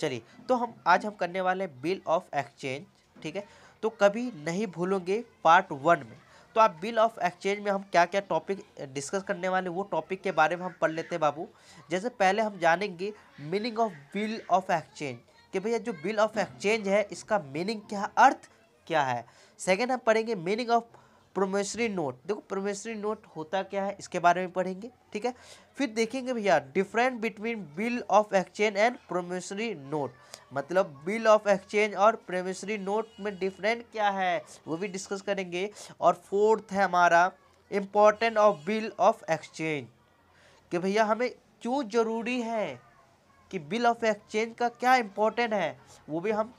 चलिए तो हम, आज हम करने वाले हैं बिल ऑफ़ एक्सचेंज, ठीक है? तो कभी नहीं भूलोगे पार्ट वन में। तो आप बिल ऑफ़ एक्सचेंज में हम क्या क्या टॉपिक डिस्कस करने वाले वो टॉपिक के बारे में हम पढ़ लेते हैं बाबू। जैसे पहले हम जानेंगे meaning of bill of exchange, कि भैया जो बिल ऑफ़ एक्सचेंज है, इसका मीनिंग क्या, अर्थ क्या है? सेकेंड हम पढ़ेंगे मीनिंग ऑफ़ प्रोमेसरी नोट। देखो प्रोमेसरी नोट होता क्या है, इसके बारे में पढ़ेंगे, ठीक है? फिर देखेंगे भैया different between bill of exchange and promissory note मतलब बिल ऑफ़ एक्सचेंज और प्रोमेसरी नोट में डिफरेंट क्या है, वो भी डिस्कस करेंगे। और फोर्थ है हमारा important of bill of exchange कि भैया, हमें क्यों ज़रूरी है कि बिल ऑफ़ एक्सचेंज का क्या इम्पोर्टेंट है, वो भी हम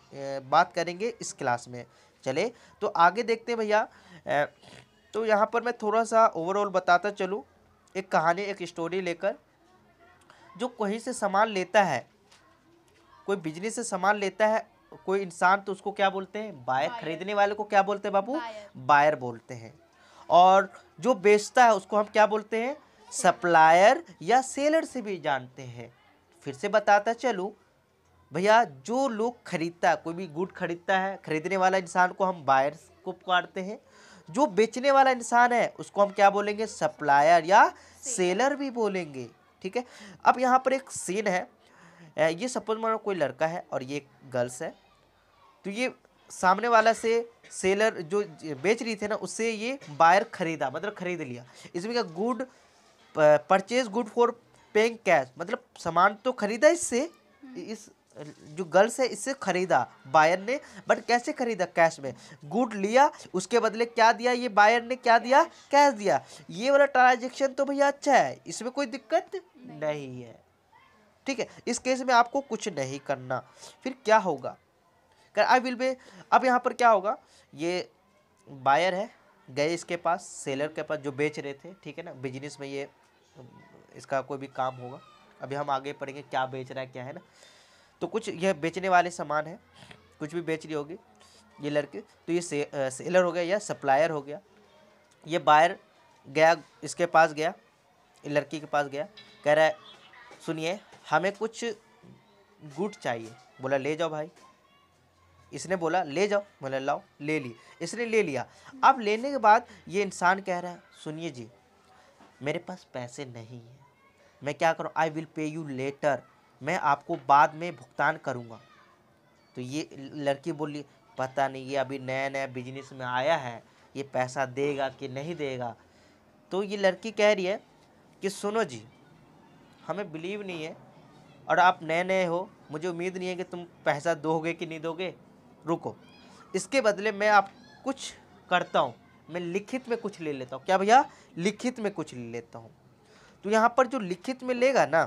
बात करेंगे इस क्लास में। चले तो आगे देखते हैं भैया तो यहाँ पर मैं थोड़ा सा ओवरऑल बताता चलूँ। एक कहानी एक स्टोरी लेकर जो कहीं से सामान लेता है। कोई बिज़नेस से सामान लेता है कोई इंसान तो उसको क्या बोलते हैं? बायर खरीदने वाले को क्या बोलते हैं बाबू? बायर। बोलते हैं। और जो बेचता है उसको हम क्या बोलते हैं? सप्लायर या सेलर से भी जानते हैं। फिर से बताता चलूँ। भैया जो लोग खरीदता है कोई भी गुड खरीदता है खरीदने वाला इंसान को हम बायर को पुकारते हैं। जो बेचने वाला इंसान है उसको हम क्या बोलेंगे? सप्लायर या सेलर भी बोलेंगे ठीक है? अब यहाँ पर एक सीन है। ये सपोज़ मानो कोई लड़का है और ये गर्ल्स है तो ये सामने वाला से सेलर जो बेच रही थे ना उससे ये बायर खरीदा मतलब खरीद लिया। इसमें क्या good purchase good for paying cash मतलब सामान तो खरीदा इससे इस जो गर्ल्स है इससे खरीदा बायर ने बट कैसे खरीदा कैश में? गुड लिया उसके बदले क्या दिया? ये बायर ने क्या दिया? कैश दिया। ये वाला ट्रांजेक्शन तो भैया अच्छा है इसमें कोई दिक्कत नहीं, नहीं है। ठीक है इस केस में आपको कुछ नहीं करना। फिर क्या होगा? कर आई विल बे अब यहाँ पर क्या होगा? ये बायर है गए इसके पास सेलर के पास जो बेच रहे थे ठीक है ना? बिज़नेस में ये इसका कोई भी काम होगा। अभी हम आगे पढ़ेंगे क्या बेच रहा है क्या है ना? तो कुछ यह बेचने वाले सामान है कुछ भी बेच रही होगी ये लड़के तो ये से, आ, सेलर हो गया या सप्लायर हो गया ये बायर गया इसके पास गया लड़की के पास गया कह रहा है सुनिए हमें कुछ गुड चाहिए। बोला ले जाओ भाई। इसने बोला ले जाओ। बोला लाओ ले ली। इसने ले लिया। अब लेने के बाद ये इंसान कह रहा है सुनिए जी मेरे पास पैसे नहीं हैं। मैं क्या करूँ? I will pay you later मैं आपको बाद में भुगतान करूँगा। तो ये लड़की बोली, पता नहीं, ये अभी नया नया बिज़नेस में आया है, ये पैसा देगा कि नहीं देगा? तो ये लड़की कह रही है कि, सुनो जी, हमें बिलीव नहीं है और आप नए नए हो, मुझे उम्मीद नहीं है कि तुम पैसा दोगे कि नहीं दोगे। रुको, इसके बदले मैं आप कुछ करता हूँ, मैं लिखित में कुछ ले लेता हूँ। क्या भैया? लिखित में कुछ ले लेता हूँ? तो यहाँ पर जो लिखित में लेगा ना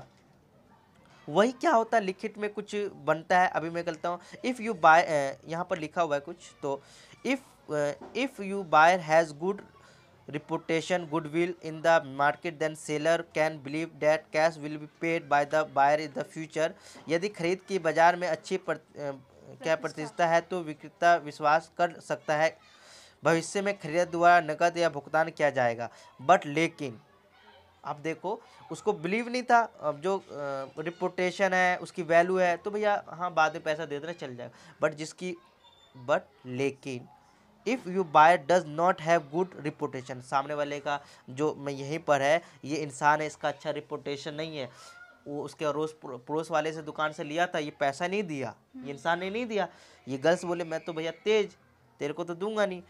वही क्या होता है लिखित में कुछ बनता है। अभी मैं कहता हूँ इफ़ यू बाय यहाँ पर लिखा हुआ है कुछ तो if if you buyer has good reputation goodwill in the market then seller can believe that cash will be paid by the buyer in the future. यदि खरीद की बाज़ार में अच्छी पर, क्या प्रतिष्ठा। है तो विक्रेता विश्वास कर सकता है। भविष्य में खरीद द्वारा नकद या भुगतान किया जाएगा। बट लेकिन आप देखो उसको बिलीव नहीं था। अब जो रिपोर्टेशन है उसकी वैल्यू है तो भैया हाँ बाद में पैसा दे देना चल जाएगा। बट जिसकी बट लेकिन if you buy does not have good reputation सामने वाले का जो मैं यहीं पर है ये इंसान है इसका अच्छा रिपोर्टेशन नहीं है। वो उसके अड़ोस पड़ोस वाले से दुकान से लिया था ये पैसा नहीं दिया ये इंसान ने नहीं दिया। ये गर्ल्स बोले मैं तो भैया तेज तेरे को तो दूँगा नहीं।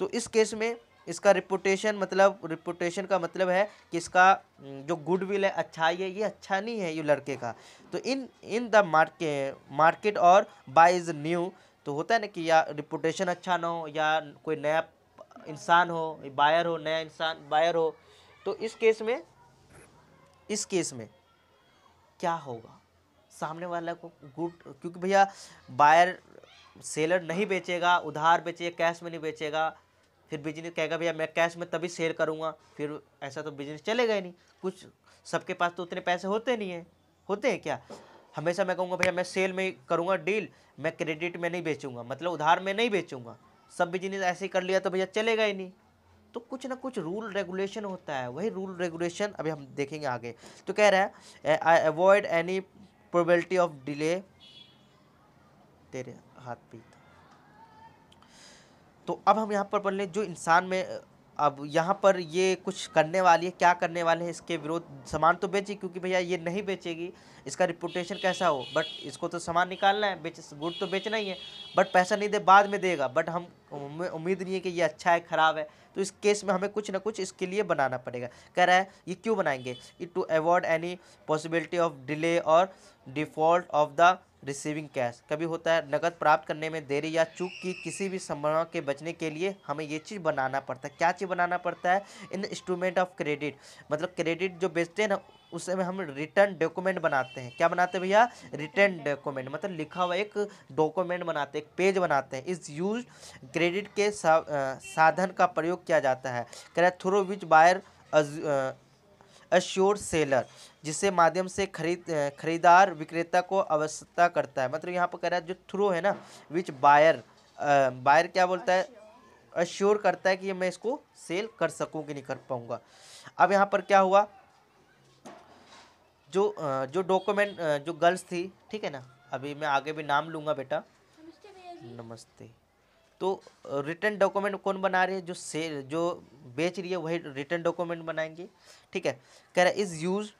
तो इस केस में इसका रिपोटेशन मतलब रिपोटेशन का मतलब है कि इसका जो गुडविल है अच्छाई है ये अच्छा नहीं है ये लड़के का। तो in in the market market और बाय इज़ न्यू तो होता है ना कि या रिपोर्टेशन अच्छा ना हो, या कोई नया इंसान हो बायर हो, नया इंसान बायर हो तो इस केस में, इस केस में क्या होगा? सामने वाला को गुड क्योंकि भैया बायर सेलर नहीं बेचेगा, उधार बेचेगा कैश में नहीं बेचेगा फिर बिज़नेस कहेगा, भैया, मैं कैश में तभी सेल करूँगा। फिर ऐसा तो बिज़नेस चलेगा ही नहीं। कुछ सबके पास तो उतने पैसे होते नहीं हैं। होते हैं क्या? हमेशा मैं कहूँगा, भैया, मैं सेल में करूँगा डील मैं क्रेडिट में नहीं बेचूँगा मतलब उधार में नहीं बेचूँगा। सब बिज़नेस ऐसे ही कर लिया तो भैया चलेगा ही नहीं। तो कुछ ना कुछ रूल रेगुलेशन होता है। वही रूल रेगुलेशन अभी हम देखेंगे आगे। तो कह रहा है I avoid any probability of delay तेरे हाथ पे था तो अब हम यहाँ पर बोल रहे जो इंसान में अब यहाँ पर ये कुछ करने वाली है, क्या करने वाले हैं, इसके विरोध सामान तो बेचे, क्योंकि भैया ये नहीं बेचेगी, इसका रिपोर्टेशन कैसा हो? बट इसको तो सामान निकालना है, बेच, गुड़ तो बेचना ही है बट पैसा नहीं दे, बाद में देगा बट हम उम्मीद नहीं है कि ये अच्छा है, ख़राब है तो इस केस में हमें कुछ ना कुछ इसके लिए बनाना पड़ेगा। कह रहा है, ये क्यों बनाएँगे? It to avoid any possibility of delay और default of the receiving cash कभी होता है, नकद प्राप्त करने में देरी या चूक की किसी भी संभावना के बचने के लिए हमें ये चीज़ बनाना पड़ता है। क्या चीज़ बनाना पड़ता है? इन इंस्ट्रूमेंट ऑफ़ क्रेडिट मतलब क्रेडिट जो बेचते हैं ना उसमें हम रिटर्न डॉक्यूमेंट बनाते हैं। क्या बनाते हैं भैया? Return document. मतलब लिखा हुआ एक डॉक्यूमेंट बनाते हैं एक पेज बनाते हैं। इस यूज़ क्रेडिट के सा, साधन का प्रयोग किया जाता है। कह through which buyer assure seller जिससे माध्यम से खरीद खरीदार विक्रेता को आवश्यकता करता है। मतलब यहाँ पर कह रहा है जो थ्रू है ना विच बायर बायर क्या बोलता है? अश्योर करता है कि मैं इसको सेल कर सकूँ कि नहीं कर पाऊँगा। अब यहाँ पर क्या हुआ? जो जो डॉक्यूमेंट जो गर्ल्स थी ठीक है ना? अभी मैं आगे भी नाम लूँगा बेटा। नमस्ते तो रिटर्न डॉक्यूमेंट कौन बना रही है? जो से जो बेच रही है वही रिटर्न डॉक्यूमेंट बनाएँगे। ठीक है? कह रहा है इज़ यूज़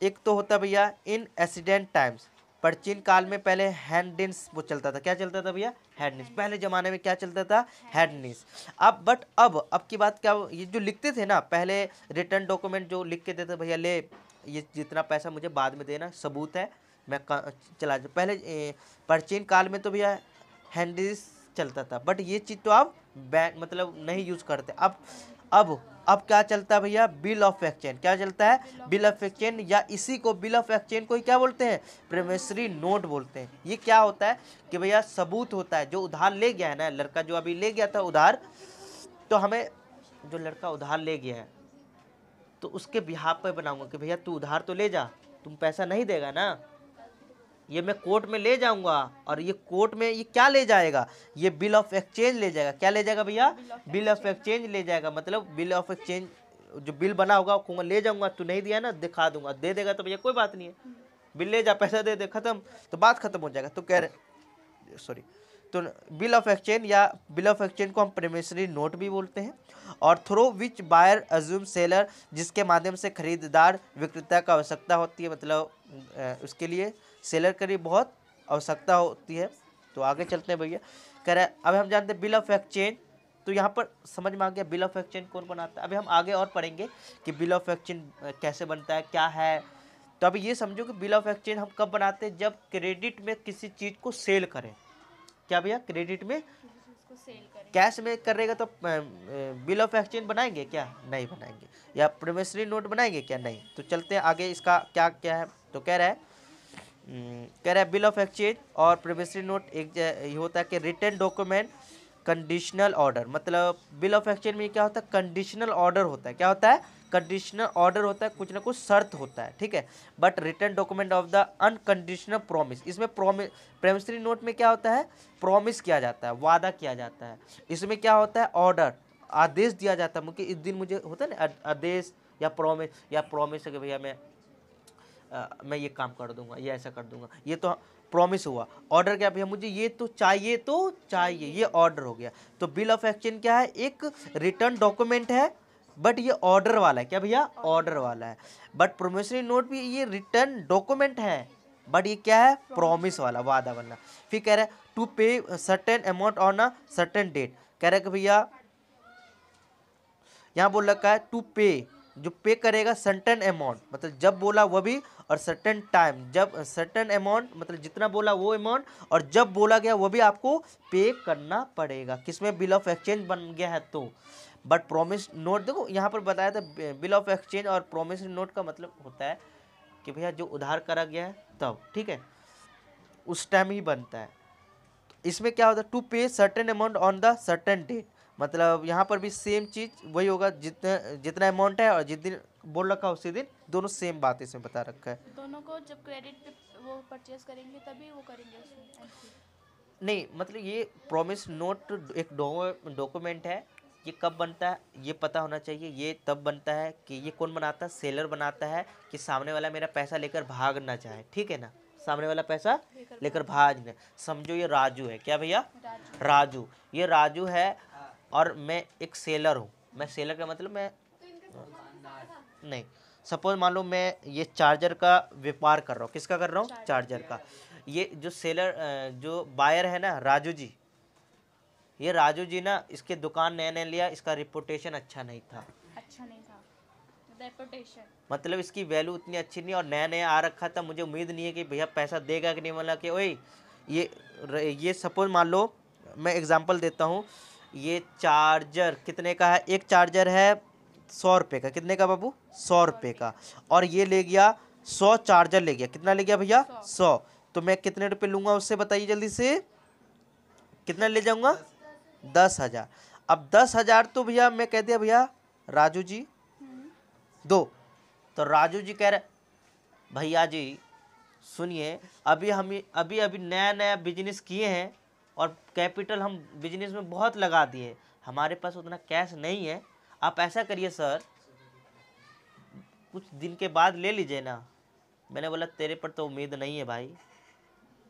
एक तो होता भैया इन एक्सीडेंट टाइम्स प्राचीन काल में पहले हैंडनिस वो चलता था। क्या चलता था भैया? हैंडनिस पहले ज़माने में क्या चलता था? हैंडनिस अब बट अब अब की बात क्या ये जो लिखते थे ना पहले रिटर्न डॉक्यूमेंट जो लिख के देते भैया ले ये जितना पैसा मुझे बाद में देना, सबूत है, मैं चला पहले प्राचीन काल में तो भैया हैंडनिस चलता था, बट ये चीज़ तो आप बैंक मतलब नहीं यूज़ करते। अब अब अब क्या चलता है भैया? Bill of exchange. क्या चलता है? बिल ऑफ़ एक्सचेंज या इसी को बिल ऑफ़ एक्सचेंज को ही क्या बोलते हैं? प्रेमेसरी नोट बोलते हैं। ये क्या होता है कि भैया सबूत होता है, जो उधार ले गया है ना, लड़का जो अभी ले गया था उधार तो हमें, जो लड़का उधार ले गया है तो उसके बिहार पर बनाऊँगा कि भैया तू उधार तो ले जा, तुम पैसा नहीं देगा ना? ये मैं कोर्ट में ले जाऊँगा और ये कोर्ट में ये क्या ले जाएगा? ये बिल ऑफ़ एक्सचेंज ले जाएगा। क्या ले जाएगा भैया? बिल ऑफ़ एक्सचेंज ले जाएगा। मतलब बिल ऑफ़ एक्सचेंज जो बिल बना होगा कहूँगा ले जाऊँगा। तू नहीं दिया ना, दिखा दूँगा। दे देगा तो भैया कोई बात नहीं है। बिल ले जा, पैसा दे दे, खत्म। तो बात खत्म हो जाएगा। तो कह रहे सॉरी तो बिल ऑफ़ एक्सचेंज या बिल ऑफ़ एक्सचेंज को हम प्रेमिसरी नोट भी बोलते हैं और through which buyer assume seller जिसके माध्यम से खरीददार, विक्रेता का आवश्यकता होती है मतलब उसके लिए सेलर की बहुत आवश्यकता होती है। तो आगे चलते हैं भैया। कह रहे अब हम जानते हैं बिल ऑफ़ एक्सचेंज तो यहाँ पर समझ में आ गया बिल ऑफ़ एक्सचेंज कौन बनाता है। अभी हम आगे और पढ़ेंगे कि बिल ऑफ़ एक्सचेंज कैसे बनता है, क्या है। तो अभी ये समझो कि बिल ऑफ़ एक्सचेंज हम कब बनाते हैं, जब क्रेडिट में किसी चीज़ को सेल करें। क्या भैया क्रेडिट में? कैश में करेगा तो बिल ऑफ़ एक्सचेंज बनाएँगे क्या? नहीं बनाएँगे। या प्रोमेसरी नोट बनाएँगे क्या? नहीं। तो चलते हैं आगे इसका क्या क्या है? तो कह रहा है कह रहा है बिल ऑफ़ एक्सचेंज और प्रोमिसरी नोट एक ये होता है कि रिटर्न डॉक्यूमेंट कंडीशनल ऑर्डर मतलब बिल ऑफ़ एक्सचेंज में क्या होता है? कंडीशनल ऑर्डर होता है। क्या होता है? कंडीशनल ऑर्डर होता है कुछ ना कुछ शर्त होता है ठीक है? But return document of the unconditional promise इसमें प्रोमिस नोट में क्या होता है? प्रोमिस किया जाता है वादा किया जाता है। इसमें क्या होता है? ऑर्डर आदेश दिया जाता है मुझे इस दिन मुझे होता है ना आदेश या प्रोमिस या प्रोमिस है कि भैया मैं आ, मैं ये काम कर दूँगा ये ऐसा कर दूँगा। ये तो प्रॉमिस हुआ। ऑर्डर क्या भैया? मुझे ये तो चाहिए तो चाहिए ये ऑर्डर हो गया। तो बिल ऑफ़ एक्सचेंज क्या है? एक रिटर्न डॉक्यूमेंट है बट ये ऑर्डर वाला है। क्या भैया? ऑर्डर वाला है। बट प्रोमिसरी नोट भी ये रिटर्न डॉक्यूमेंट है। बट ये क्या है? प्रॉमिस वाला, वादा वाला। फिर कह रहा है to pay certain amount on a certain date कह रहा भैया, यहाँ बोल रखा है टू पे जो पे करेगा सर्टन अमाउंट मतलब जब बोला वह भी और सर्टन टाइम जब सर्टन अमाउंट मतलब जितना बोला वो अमाउंट और जब बोला गया वो भी आपको पे करना पड़ेगा। किसमें? बिल ऑफ़ एक्सचेंज बन गया है तो। बट प्रोमिस नोट देखो यहाँ पर बताया था बिल ऑफ़ एक्सचेंज और प्रोमिस नोट का मतलब होता है कि भैया जो उधार करा गया है तब ठीक है? उस टाइम ही बनता है। इसमें क्या होता है? To pay certain amount on the certain date मतलब यहाँ पर भी सेम चीज़ वही होगा जितना जितना अमाउंट है और जिस दिन बोल रखा है उसी दिन दोनों सेम बात इसमें बता रखा है। दोनों को जब क्रेडिट पे वो परचेज करेंगे तभी वो करेंगे नहीं मतलब ये प्रॉमिस नोट एक डॉक्यूमेंट है ये कब बनता है ये पता होना चाहिए। ये तब बनता है कि ये कौन बनाता है? सेलर बनाता है कि सामने वाला मेरा पैसा लेकर भाग ना चाहे ठीक है ना? सामने वाला पैसा लेकर लेकर भाग। ने। समझो ये राजू है। क्या भैया? राजू। राजू। ये राजू है और मैं एक सेलर हूँ। मैं सेलर का मतलब मैं नहीं। सपोज़ मान लो मैं ये चार्जर का व्यापार कर रहा हूँ। किसका कर रहा हूँ? चार्जर। का। ये जो सेलर जो बायर है ना राजू जी ये राजू जी ना इसके दुकान नया नया लिया इसका रिपोर्टेशन अच्छा नहीं था। अच्छा नहीं था। रेपुटेशन मतलब इसकी वैल्यू उतनी अच्छी नहीं और नया नया आ रखा था मुझे उम्मीद नहीं है कि भैया पैसा देगा कि नहीं मतलब कि ओए ये ये सपोज़ मान लो मैं एग्जांपल देता हूँ ये चार्जर कितने का है? एक चार्जर है सौ रुपये का। कितने का बाबू? सौ रुपये का। और ये ले गया सौ चार्जर ले गया। कितना ले गया भैया? सौ। तो मैं कितने रुपये लूँगा उससे बताइए जल्दी से। कितना ले जाऊँगा? दस हज़ार। अब दस हज़ार तो भैया, मैं कह दिया भैया, राजू जी। दो। तो राजू जी कह रहे, भैया जी, सुनिए, अभी हम, अभी अभी नया नया बिज़नेस किए हैं और कैपिटल हम बिज़नेस में बहुत लगा दिए हमारे पास उतना कैश नहीं है। आप ऐसा करिए सर कुछ दिन के बाद ले लीजिए ना। मैंने बोला, तेरे पर तो उम्मीद नहीं है भाई।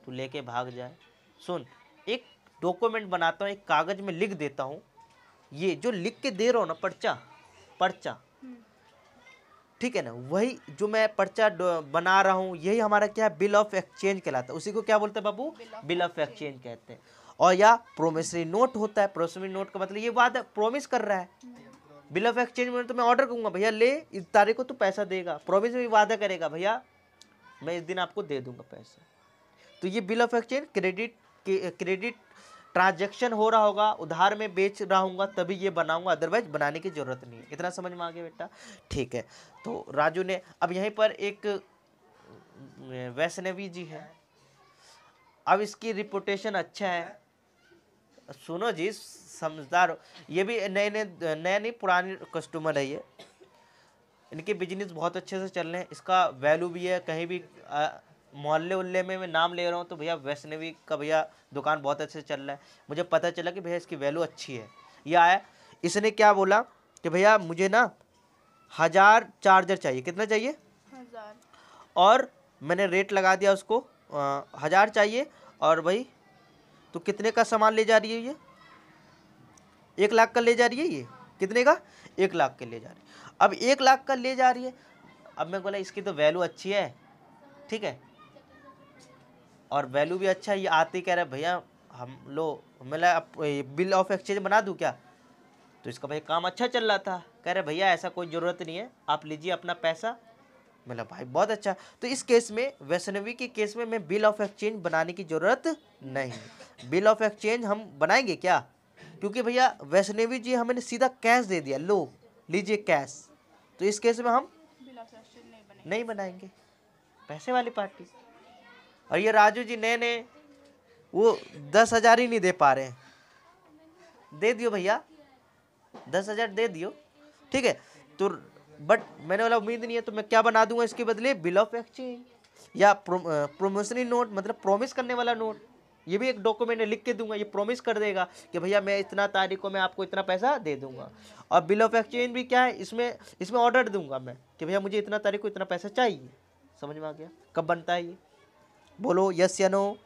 तू लेके भाग जाए सुन, एक डॉक्यूमेंट बनाता हूँ एक कागज़ में लिख देता हूँ। ये जो लिख के दे रहा हूँ ना पर्चा पर्चा। ठीक है ना? वही जो मैं पर्चा बना रहा हूँ यही हमारा क्या है? बिल ऑफ़ एक्सचेंज कहलाता है। उसी को क्या बोलते हैं बाबू? बिल ऑफ़ एक्सचेंज कहते हैं। और या प्रोमिसरी नोट होता है। प्रोमिसरी नोट का मतलब ये वादा प्रोमिस कर रहा है। बिल ऑफ़ एक्सचेंज में तो मैं ऑर्डर करूँगा भैया ले इस तारीख को तू पैसा देगा। प्रोमिस में भी वादा करेगा भैया मैं इस दिन आपको दे दूँगा पैसा। तो ये bill of exchange credit credit transaction हो रहा होगा, उधार में बेच रहा हूँ तभी ये बनाऊँगा अदरवाइज़ बनाने की ज़रूरत नहीं है। इतना समझ में आ गया बेटा? ठीक है। तो राजू ने, अब यहीं पर एक वैष्णवी जी है। अब इसकी रिपोर्टेशन अच्छा है। सुनो जी, समझदार ये भी नए नए नए नहीं, पुरानी कस्टमर है ये। इनके बिज़नेस बहुत अच्छे से चल रहे हैं। इसका वैल्यू भी है, कहीं भी मोहल्ले उल्ले में मैं नाम ले रहा हूँ तो भैया वैष्णवी का भैया दुकान बहुत अच्छे से चल रहा है। मुझे पता चला कि भैया इसकी वैल्यू अच्छी है। ये आया। इसने क्या बोला कि भैया मुझे ना हज़ार चार्जर चाहिए। कितना चाहिए? हज़ार। और मैंने रेट लगा दिया उसको। अ, हज़ार चाहिए। और भाई तो कितने का सामान ले जा रही है ये? एक लाख का ले जा रही है ये? कितने का? एक लाख के ले जा रही है। अब एक लाख का ले जा रही है। अब मैं बोला इसकी तो वैल्यू अच्छी है। ठीक है। और वैल्यू भी अच्छा ये आते कह रहे भैया हम लो मैं बिल ऑफ़ एक्सचेंज बना दूँ क्या? तो इसका भाई काम अच्छा चल रहा था। कह रहे भैया ऐसा कोई ज़रूरत नहीं है आप लीजिए अपना पैसा। मतलब भाई बहुत अच्छा। तो इस केस में वैष्णवी के केस में मैं बिल ऑफ़ एक्सचेंज बनाने की ज़रूरत नहीं। बिल ऑफ़ एक्सचेंज हम बनाएँगे क्या? क्योंकि भैया वैष्णवी जी हमें सीधा कैश दे दिया। लो लीजिए कैश तो इस केस में हम बिल ऑफ़ एक्सचेंज नहीं नहीं बनाएँगे। पैसे वाली पार्टी और ये राजू जी नए नए वो दस हज़ार ही नहीं दे पा रहे हैं। दे दियो भैया, दस हज़ार दे दियो, ठीक है? तो बट मैंने वाला उम्मीद नहीं है तो मैं क्या बना दूँगा इसके बदले? बिल ऑफ़ एक्सचेंज या प्रोमोशनरी नोट मतलब प्रॉमिस करने वाला नोट ये भी एक डॉक्यूमेंट लिख के दूँगा, ये प्रॉमिस कर देगा कि भैया मैं इतना तारीख को मैं आपको इतना पैसा दे दूँगा। और बिल ऑफ़ एक्सचेंज भी क्या है, इसमें इसमें ऑर्डर दूँगा मैं कि भैया मुझे इतना तारीख को इतना पैसा चाहिए। समझ में आ गया? कब बनता है ये? बोलो यस या नो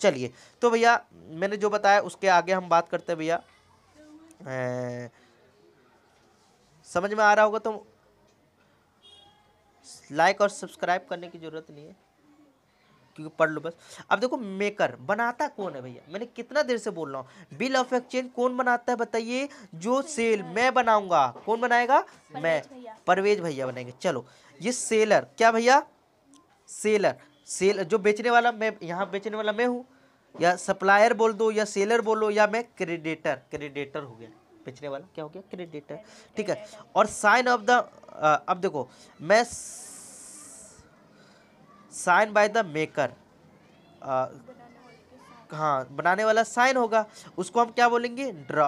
चलिए तो भैया मैंने जो बताया उसके आगे हम बात करते हैं भैया। समझ में आ रहा होगा तो लाइक और सब्सक्राइब करने की ज़रूरत नहीं है क्योंकि पढ़ लो बस। अब देखो मेकर बनाता कौन है भैया? मैंने कितना देर से बोल रहा हूँ। बिल ऑफ़ एक्सचेंज कौन बनाता है बताइए? जो सेल मैं बनाऊँगा कौन बनाएगा? मैं। परवेज भैया बनाएँगे। चलो ये सेलर क्या भैया? सेलर सेल जो बेचने वाला मैं यहाँ बेचने वाला मैं हूँ या सप्लायर बोल दो या सेलर बोलो या मैं क्रेडिटर क्रेडिटर हो गया बेचने वाला क्या हो गया क्रेडिटर ठीक है? और साइन ऑफ़ द अब देखो मैं साइन बाय द मेकर हाँ बनाने वाला साइन होगा उसको हम क्या बोलेंगे? ड्रा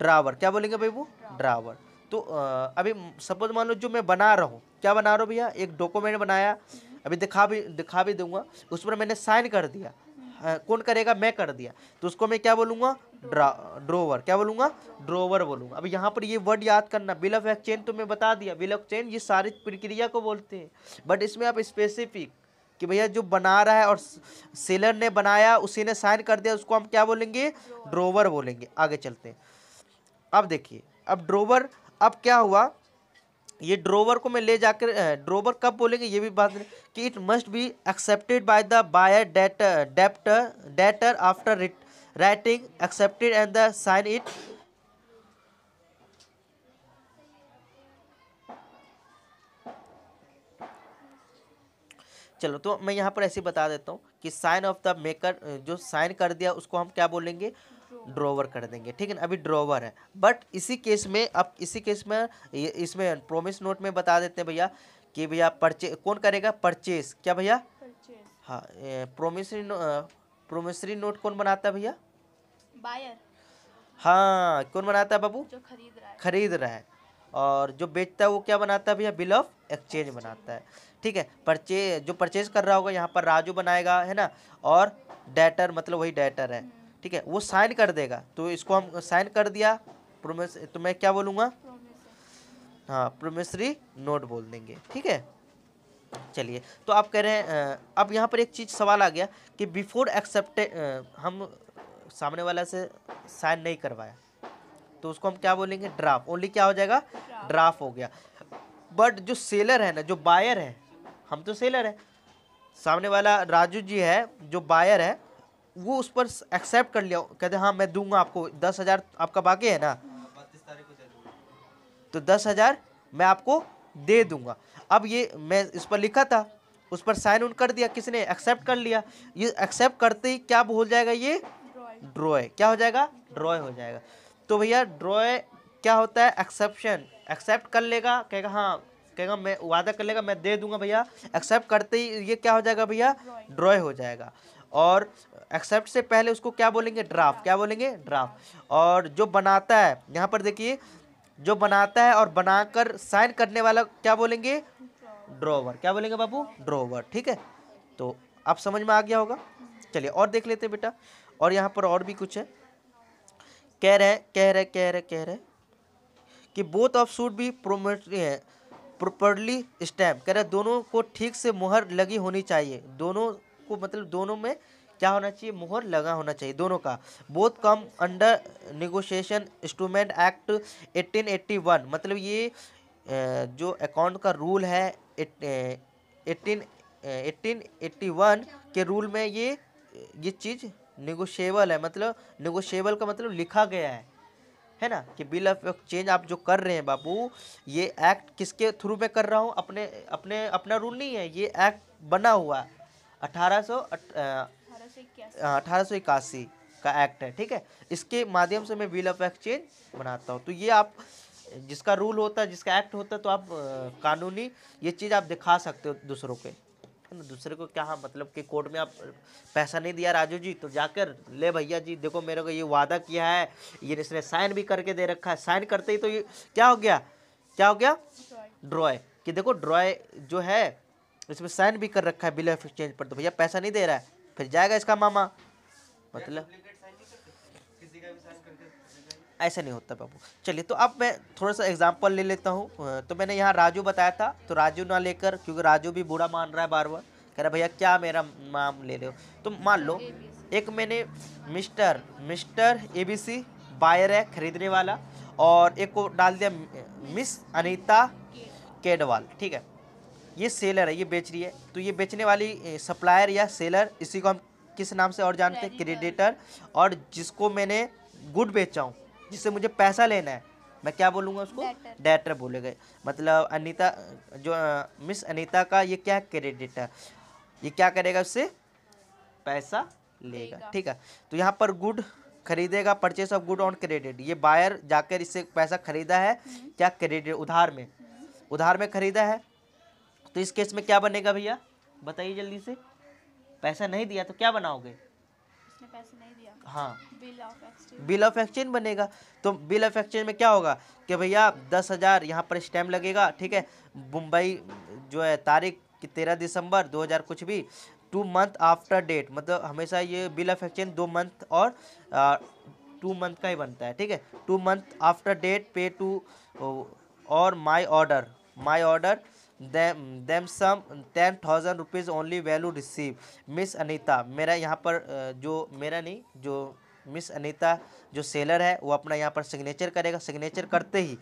ड्रावर क्या बोलेंगे भाई वो? ड्रावर तो अ, अभी सपोज़ मान लो जो मैं बना रहा हूँ क्या बना रहा हूँ भैया? एक डॉक्यूमेंट बनाया अभी दिखा भी दिखा भी दूँगा। उस पर मैंने साइन कर दिया। हाँ, कौन करेगा? मैं कर दिया। तो उसको मैं क्या बोलूँगा? ड्रा ड्रोवर क्या बोलूँगा? ड्रोवर बोलूँगा। अब यहाँ पर ये वर्ड याद करना। बिल ऑफ़ एक्सचेंज तो मैं बता दिया। बिल ऑफ़ एक्सचेंज ये सारी प्रक्रिया को बोलते हैं। बट इसमें आप स्पेसिफिक कि भैया जो बना रहा है और सेलर ने बनाया उसी ने साइन कर दिया उसको हम क्या बोलेंगे? ड्रोवर बोलेंगे। आगे चलते हैं। अब देखिए। अब ड्रोवर अब क्या हुआ? ये ड्रोवर को मैं ले जाकर ड्रोवर कब बोलेंगे ये भी बात कि it must be accepted by the buyer debtor debtor debtor after writing accepted and the sign it चलो तो मैं यहाँ पर ऐसे बता देता हूँ कि साइन ऑफ़ द मेकर जो साइन कर दिया, उसको हम क्या बोलेंगे? ड्रोवर कर देंगे ठीक है ना? अभी ड्रोवर है। बट इसी केस में अब इसी केस में इसमें प्रोमिस नोट में बता देते हैं भैया कि भैया परचे कौन करेगा? परचेस क्या भैया? हाँ प्रोमिसरी प्रोमिसरी नोट कौन बनाता है भैया? बायर हाँ कौन बनाता है बाबू? जो खरीद रहा है। खरीद रहा है। और जो बेचता है वो क्या बनाता है भैया? बिल ऑफ़ एक्सचेंज बनाता है। ठीक है परचे जो परचेज कर रहा होगा यहाँ पर राजू बनाएगा है ना? और डेटर मतलब वही डेटर है। हम्म। ठीक है वो साइन कर देगा। तो इसको हम साइन कर दिया। प्रोमिस तो मैं क्या बोलूँगा? हाँ प्रोमिसरी नोट बोल देंगे। ठीक है? चलिए तो आप कह रहे हैं अब यहाँ पर एक चीज़ सवाल आ गया कि बिफोर एक्सेप्टे हम सामने वाला से साइन नहीं करवाया। तो उसको हम क्या बोलेंगे? ड्राफ्ट ओनली क्या हो जाएगा? ड्राफ्ट हो गया। बट जो सेलर है ना जो बायर है हम तो सेलर है। सामने वाला राजू जी है जो बायर है वो उस पर एक्सेप्ट कर लिया कहते हाँ मैं दूँगा आपको दस हज़ार आपका बाकी है ना? तो दस हज़ार मैं आपको दे दूँगा। अब ये मैं इस पर लिखा था उस पर साइन उन कर दिया किसने? एक्सेप्ट कर लिया। ये एक्सेप्ट करते ही क्या हो जाएगा ये? ड्रॉय क्या हो जाएगा? ड्रॉय हो जाएगा। तो भैया ड्रॉय क्या होता है? एक्सेप्शन एक्सेप्ट कर लेगा कहेगा हाँ कहेगा मैं वादा कर लेगा मैं दे दूँगा भैया। एक्सेप्ट करते ही ये क्या हो जाएगा भैया? ड्रॉय हो जाएगा। और एक्सेप्ट से पहले उसको क्या बोलेंगे? ड्राफ्ट क्या बोलेंगे? ड्राफ्ट और जो बनाता है, यहाँ पर देखिए, जो बनाता है और बनाकर साइन करने वाला क्या बोलेंगे? ड्रोवर क्या बोलेंगे बाबू ड्रोवर ठीक है? तो आप समझ में आ गया होगा? चलिए और देख लेते हैं बेटा। और यहाँ पर और भी कुछ है। कह रहे कह रहे कह रहे कह रहे कि बोथ ऑफ़ सूट भी प्रॉपरली स्टैम्प कह रहे, दोनों को ठीक से मुहर लगी होनी चाहिए। दोनों को मतलब दोनों में क्या होना चाहिए? मुहर लगा होना चाहिए, दोनों का। Both come under negotiation instrument act 1881 मतलब ये जो अकाउंट का रूल है एटीन एटीन एट्टी वन के रूल में ये ये चीज़ निगोशिएबल है। मतलब निगोशिएबल का मतलब लिखा गया है। है ना? कि बिल ऑफ़ एक्सचेंज आप जो कर रहे हैं बाबू, ये एक्ट किसके थ्रू में कर रहा हूँ? अपने अपने, अपना रूल नहीं है। ये एक्ट बना हुआ अठारह सौ अठारह सौ इक्यासी। का एक्ट है ठीक है? इसके माध्यम से मैं बिल ऑफ़ एक्सचेंज बनाता हूँ। तो ये आप जिसका रूल होता है जिसका एक्ट होता है तो आप कानूनी ये चीज़ आप दिखा सकते हो दूसरों के। है ना? दूसरे को क्या मतलब कि कोर्ट में आप पैसा नहीं दिया राजू जी तो जाकर ले भैया जी देखो मेरे को ये वादा किया है ये इसने साइन भी करके दे रखा है। साइन करते ही तो ये क्या हो गया? क्या हो गया? ड्रॉय कि देखो ड्रॉय जो है इसमें साइन भी कर रखा है बिल ऑफ़ एक्सचेंज पर। तो भैया पैसा नहीं दे रहा है, फिर जाएगा इसका मामा। मतलब ऐसा नहीं होता बाबू। चलिए तो अब मैं थोड़ा सा एग्जांपल ले लेता हूँ। तो मैंने यहाँ राजू बताया था तो राजू ना लेकर, क्योंकि राजू भी बुरा मान रहा है बार बार कह रहा भैया, क्या मेरा नाम ले रहे हो? तो मान लो, एक मैंने मिस्टर मिस्टर एबीसी बायर है, खरीदने वाला, और एक को डाल दिया मिस अनीता केडवाल, ठीक है? ये सेलर है ये बेच रही है। तो ये बेचने वाली सप्लायर या सेलर इसी को हम किस नाम से और जानते हैं? क्रेडिटर और जिसको मैंने गुड बेचा हूँ जिससे मुझे पैसा लेना है मैं क्या बोलूँगा उसको? डेटर बोलेगा मतलब अनीता जो मिस अनीता का ये क्या है? क्रेडिटर ये क्या करेगा उससे? पैसा लेगा। ठीक है? तो यहाँ पर गुड खरीदेगा purchase of good on credit ये बायर जाकर इससे पैसा खरीदा है हम्म। क्या? क्रेडिट उधार में। उधार में खरीदा है। तो इस केस में क्या बनेगा भैया? बताइए जल्दी से। पैसा नहीं दिया तो क्या बनाओगे? पैसे नहीं दिया। हाँ। बिल ऑफ़ एक्सचेंज बनेगा। तो बिल ऑफ़ एक्सचेंज में क्या होगा कि भैया दस हज़ार यहाँ पर स्टैम्प लगेगा ठीक है? मुंबई जो है तारीख तेरह दिसंबर दो हज़ार कुछ भी टू मंथ आफ्टर डेट मतलब हमेशा ये बिल ऑफ़ एक्सचेंज दो मंथ और टू मंथ का ही बनता है ठीक है? Two month after date pay to or my order my order them them some ten thousand rupees only value receive miss Anita मेरा यहाँ पर जो मेरा नहीं जो मिस अनीता जो सेलर है वो अपना यहाँ पर सिग्नेचर करेगा। सिग्नेचर करते ही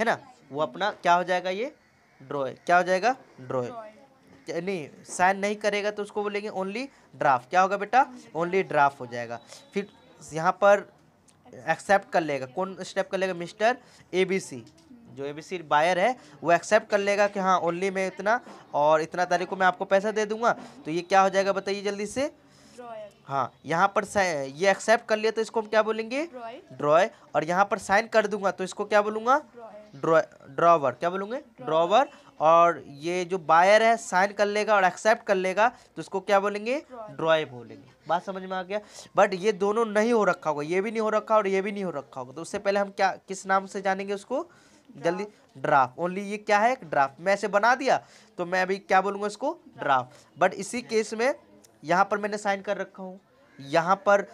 है ना? वो अपना क्या हो जाएगा ये? ड्रॉय क्या हो जाएगा? ड्रॉय नहीं साइन नहीं करेगा तो उसको बोलेंगे ओनली ड्राफ्ट क्या होगा बेटा? ओनली ड्राफ्ट हो जाएगा। फिर यहाँ पर एक्सेप्ट कर लेगा। कौन स्टेप कर लेगा? मिस्टर ए बी सी जो ए बायर है वो एक्सेप्ट कर लेगा कि हाँ ओनली मैं इतना और इतना तारीख को मैं आपको पैसा दे दूँगा। तो ये क्या हो जाएगा बताइए जल्दी से। हाँ यहाँ पर ये एक्सेप्ट कर लिया तो इसको हम क्या बोलेंगे? ड्रॉय और यहाँ पर साइन कर दूँगा तो इसको क्या बोलूँगा? ड्रॉ ड्रॉवर क्या बोलूँगे? ड्रॉवर और ये जो बायर है साइन कर लेगा और एक्सेप्ट कर लेगा तो उसको क्या बोलेंगे. ड्रॉय बोलेंगे। बात समझ में आ गया? बट ये दोनों नहीं हो रखा होगा। ये भी नहीं हो रखा और ये भी नहीं हो रखा होगा। तो उससे पहले हम क्या किस नाम से जानेंगे उसको? जल्दी ड्राफ्ट ओनली ये क्या है? एक ड्राफ्ट मैं ऐसे बना दिया तो मैं अभी क्या बोलूँगा इसको? ड्राफ्ट बट इसी केस में यहाँ पर मैंने साइन कर रखा हूँ। यहाँ पर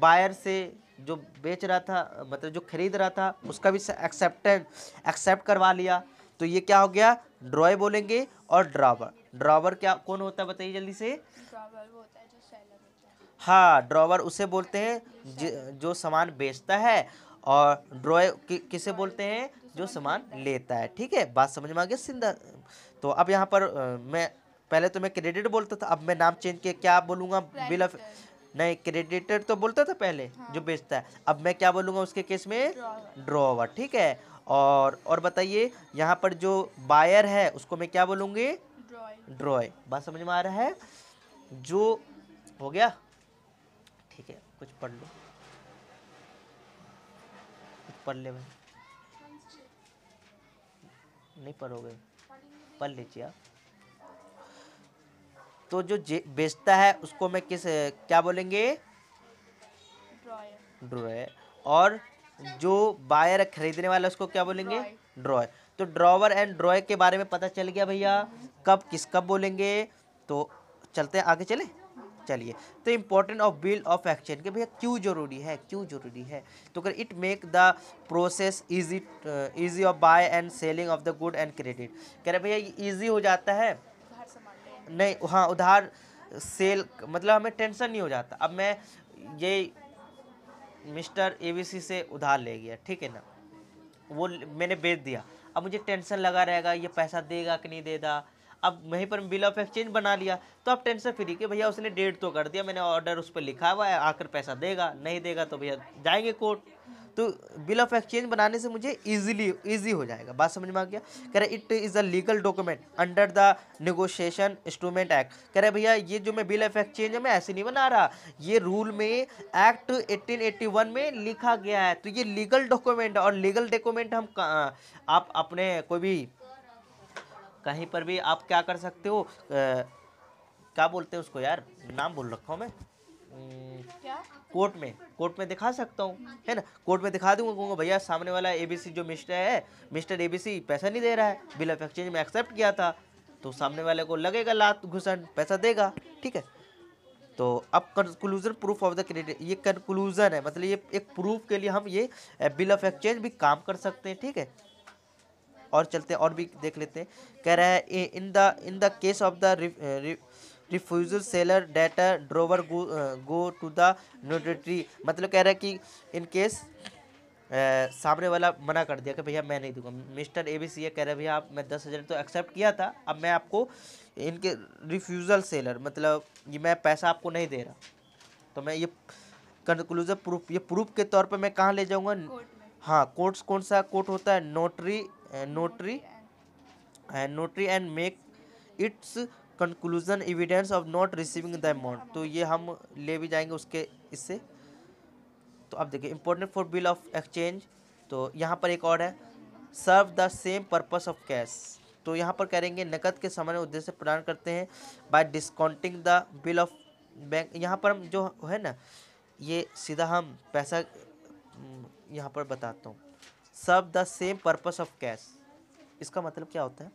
बायर से जो बेच रहा था मतलब जो खरीद रहा था उसका भी एक्सेप्टेड एक्सेप्ट करवा लिया। तो ये क्या हो गया? ड्रॉय बोलेंगे और ड्रावर ड्रावर क्या कौन होता है बताइए जल्दी से? होता है जो सेलर हाँ। ड्रॉवर उसे बोलते हैं जो सामान बेचता है और ड्रॉय कि, किसे बोलते हैं? जो सामान लेता है ठीक है? बात समझ में आ गया सिंधा? तो अब यहाँ पर मैं पहले तो मैं क्रेडिट बोलता था अब मैं नाम चेंज किया क्या बोलूँगा? बिल ऑफ़ नहीं क्रेडिटर तो बोलता था पहले हाँ। जो बेचता है। अब मैं क्या बोलूँगा उसके केस में? ड्रॉवर ठीक है? और और बताइए यहाँ पर जो बायर है उसको मैं क्या बोलूँगी? ड्रॉय बात समझ में आ रहा है? जो हो गया? ठीक है कुछ पढ़ लो। कुछ पढ़ ले भाई। नहीं पढ़ोगे पढ़ लीजिए आप। तो जो बेचता है उसको मैं किस क्या बोलेंगे? ड्रॉयर। ड्रॉय और जो बायर खरीदने वाला उसको क्या बोलेंगे. ड्रॉय तो ड्रॉवर एंड ड्रॉय के बारे में पता चल गया भैया। कब किस कब बोलेंगे? तो चलते हैं आगे चले? चलिए। तो important of bill of exchange के भैया क्यों ज़रूरी है? क्यों ज़रूरी है? तो अगर it make the process easy easy of buy and selling of the good and credit कह रहे भैया, ये ईजी हो जाता है? नहीं हाँ उधार सेल मतलब हमें टेंशन नहीं हो जाता। अब मैं ये मिस्टर एबीसी से उधार ले गया, ठीक है ना? वो मैंने बेच दिया। अब मुझे टेंशन लगा रहेगा, ये पैसा देगा कि नहीं देगा? अब वहीं पर बिल ऑफ़ एक्सचेंज बना लिया। तो आप टेंशन फ्री कि भैया उसने डेट तो कर दिया, मैंने ऑर्डर उस पर लिखा हुआ है, आकर पैसा देगा, नहीं देगा तो भैया जाएँगे कोर्ट। तो बिल ऑफ़ एक्सचेंज बनाने से मुझे इजीली इजी हो जाएगा। बात समझ में आ गया? कह रहे it is a legal document under the negotiation instrument act कह रहे, भैया, ये जो मैं बिल ऑफ़ एक्सचेंज है, मैं ऐसे नहीं बना रहा। ये रूल में एक्ट 1881 में लिखा गया है। तो ये लीगल डॉक्यूमेंट और लीगल डॉक्यूमेंट हम आप अपने कोई भी कहीं पर भी आप क्या कर सकते हो? क्या बोलते हैं उसको यार? नाम बोल रखा हूँ मैं। क्या? कोर्ट में। कोर्ट में दिखा सकता हूँ। है ना? कोर्ट में दिखा दूँगा कहूँगा भैया सामने वाला एबीसी जो मिस्टर है मिस्टर एबीसी पैसा नहीं दे रहा है। बिल ऑफ़ एक्सचेंज में एक्सेप्ट किया था। तो सामने वाले को लगेगा लात घुसन पैसा देगा। ठीक है? तो अब conclusion proof of the credit ये कंक्लूजन है। मतलब ये एक प्रूफ के लिए हम ये बिल ऑफ़ एक्सचेंज भी काम कर सकते हैं। ठीक है? और चलते हैं और भी देख लेते हैं। कह रहा है in the in the case of the refusal seller debtor drawer go to the notary. मतलब कह रहा है कि इन केस सामने वाला मना कर दिया कि भैया मैं नहीं दूँगा। मिस्टर ए बी सी कह रहे भैया आप मैं दस हज़ार तो एक्सेप्ट किया था अब मैं आपको इनके रिफ्यूज़ल सेलर मतलब ये मैं पैसा आपको नहीं दे रहा। तो मैं ये कंक्लूजन प्रूफ ये प्रूफ के तौर पे मैं कहाँ ले जाऊँगा? हाँ कोर्ट्स कौन सा कोर्ट होता है? Notary notary notary and make its conclusion evidence of not receiving the amount तो ये हम ले भी जाएँगे उसके इससे। तो अब देखिए important for bill of exchange तो यहाँ पर एक और है serve the same purpose of cash तो यहाँ पर करेंगे नकद के सामान्य उद्देश्य प्रदान करते हैं by discounting the bill of bank यहाँ पर हम जो है ना ये सीधा हम पैसा हम्म, यहाँ पर बताता हूँ। Serve the same purpose of cash इसका मतलब क्या होता है?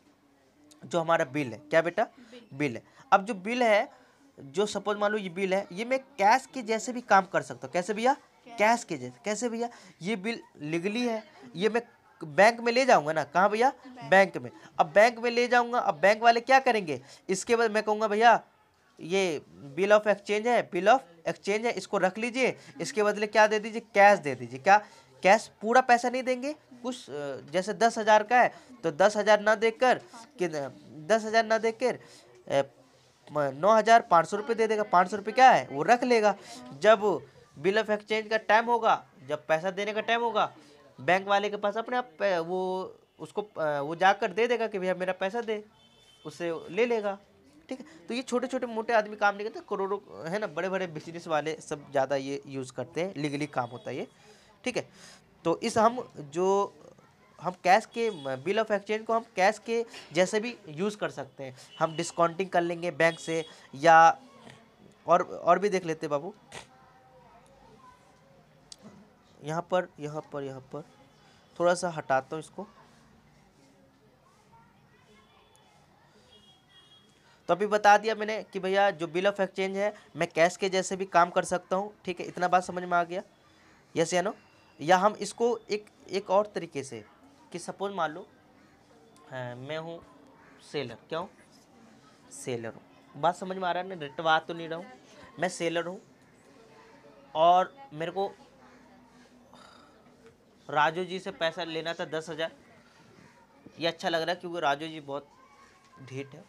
जो हमारा बिल है। क्या बेटा? बिल है। अब जो बिल है, जो सपोज़ मान लो ये बिल है, ये मैं कैश के जैसे भी काम कर सकता हूँ। कैसे भैया? कैश के जैसे। कैसे भैया? ये बिल लीगली है। ये मैं बैंक में ले जाऊँगा ना। कहाँ भैया? बैंक में। अब बैंक में ले जाऊँगा। अब बैंक वाले क्या करेंगे? इसके बाद मैं कहूँगा, भैया, ये बिल ऑफ़ एक्सचेंज है। बिल ऑफ़ एक्सचेंज है। इसको रख लीजिए। इसके बदले क्या दे दीजिए? कैश दे दीजिए। क्या? कैश पूरा पैसा नहीं देंगे। कुछ जैसे दस हज़ार का है तो दस हज़ार ना देकर कि दस हज़ार ना देकर नौ हज़ार पाँच सौ रुपये दे देगा। पाँच सौ रुपये क्या है? वो रख लेगा। जब बिल ऑफ़ एक्सचेंज का टाइम होगा, जब पैसा देने का टाइम होगा, बैंक वाले के पास अपने आप वो, उसको वो जाकर दे देगा कि भैया मेरा पैसा दे उससे ले लेगा। ठीक है? तो ये छोटे छोटे मोटे आदमी काम नहीं करते, करोड़ों, है ना बड़े बड़े बिज़नेस वाले सब ज़्यादा ये यूज़ करते हैं लीगली काम होता है ये। ठीक है? तो इस हम जो, हम कैश के, बिल ऑफ़ एक्सचेंज को हम कैश के जैसे भी यूज़ कर सकते हैं। हम डिस्काउंटिंग कर लेंगे बैंक से, या और और भी देख लेते बाबू। यहाँ पर यहाँ पर यहाँ पर। थोड़ा सा हटाता हूँ इसको। तो अभी बता दिया मैंने कि भैया जो बिल ऑफ़ एक्सचेंज है, मैं कैश के जैसे भी काम कर सकता हूँ। ठीक है? इतना बात समझ में आ गया? यस या नो या हम इसको एक एक और तरीके से कि सपोज़ मान लो मैं हूँ सेलर क्या हूँ? सेलर हूँ। बात समझ में आ रहा है ना? रिटवा तो नहीं रहा हूँ। मैं सेलर हूँ और मेरे को राजू जी से पैसा लेना था दस हज़ार। ये अच्छा लग रहा है क्योंकि राजू जी बहुत ढीठ है,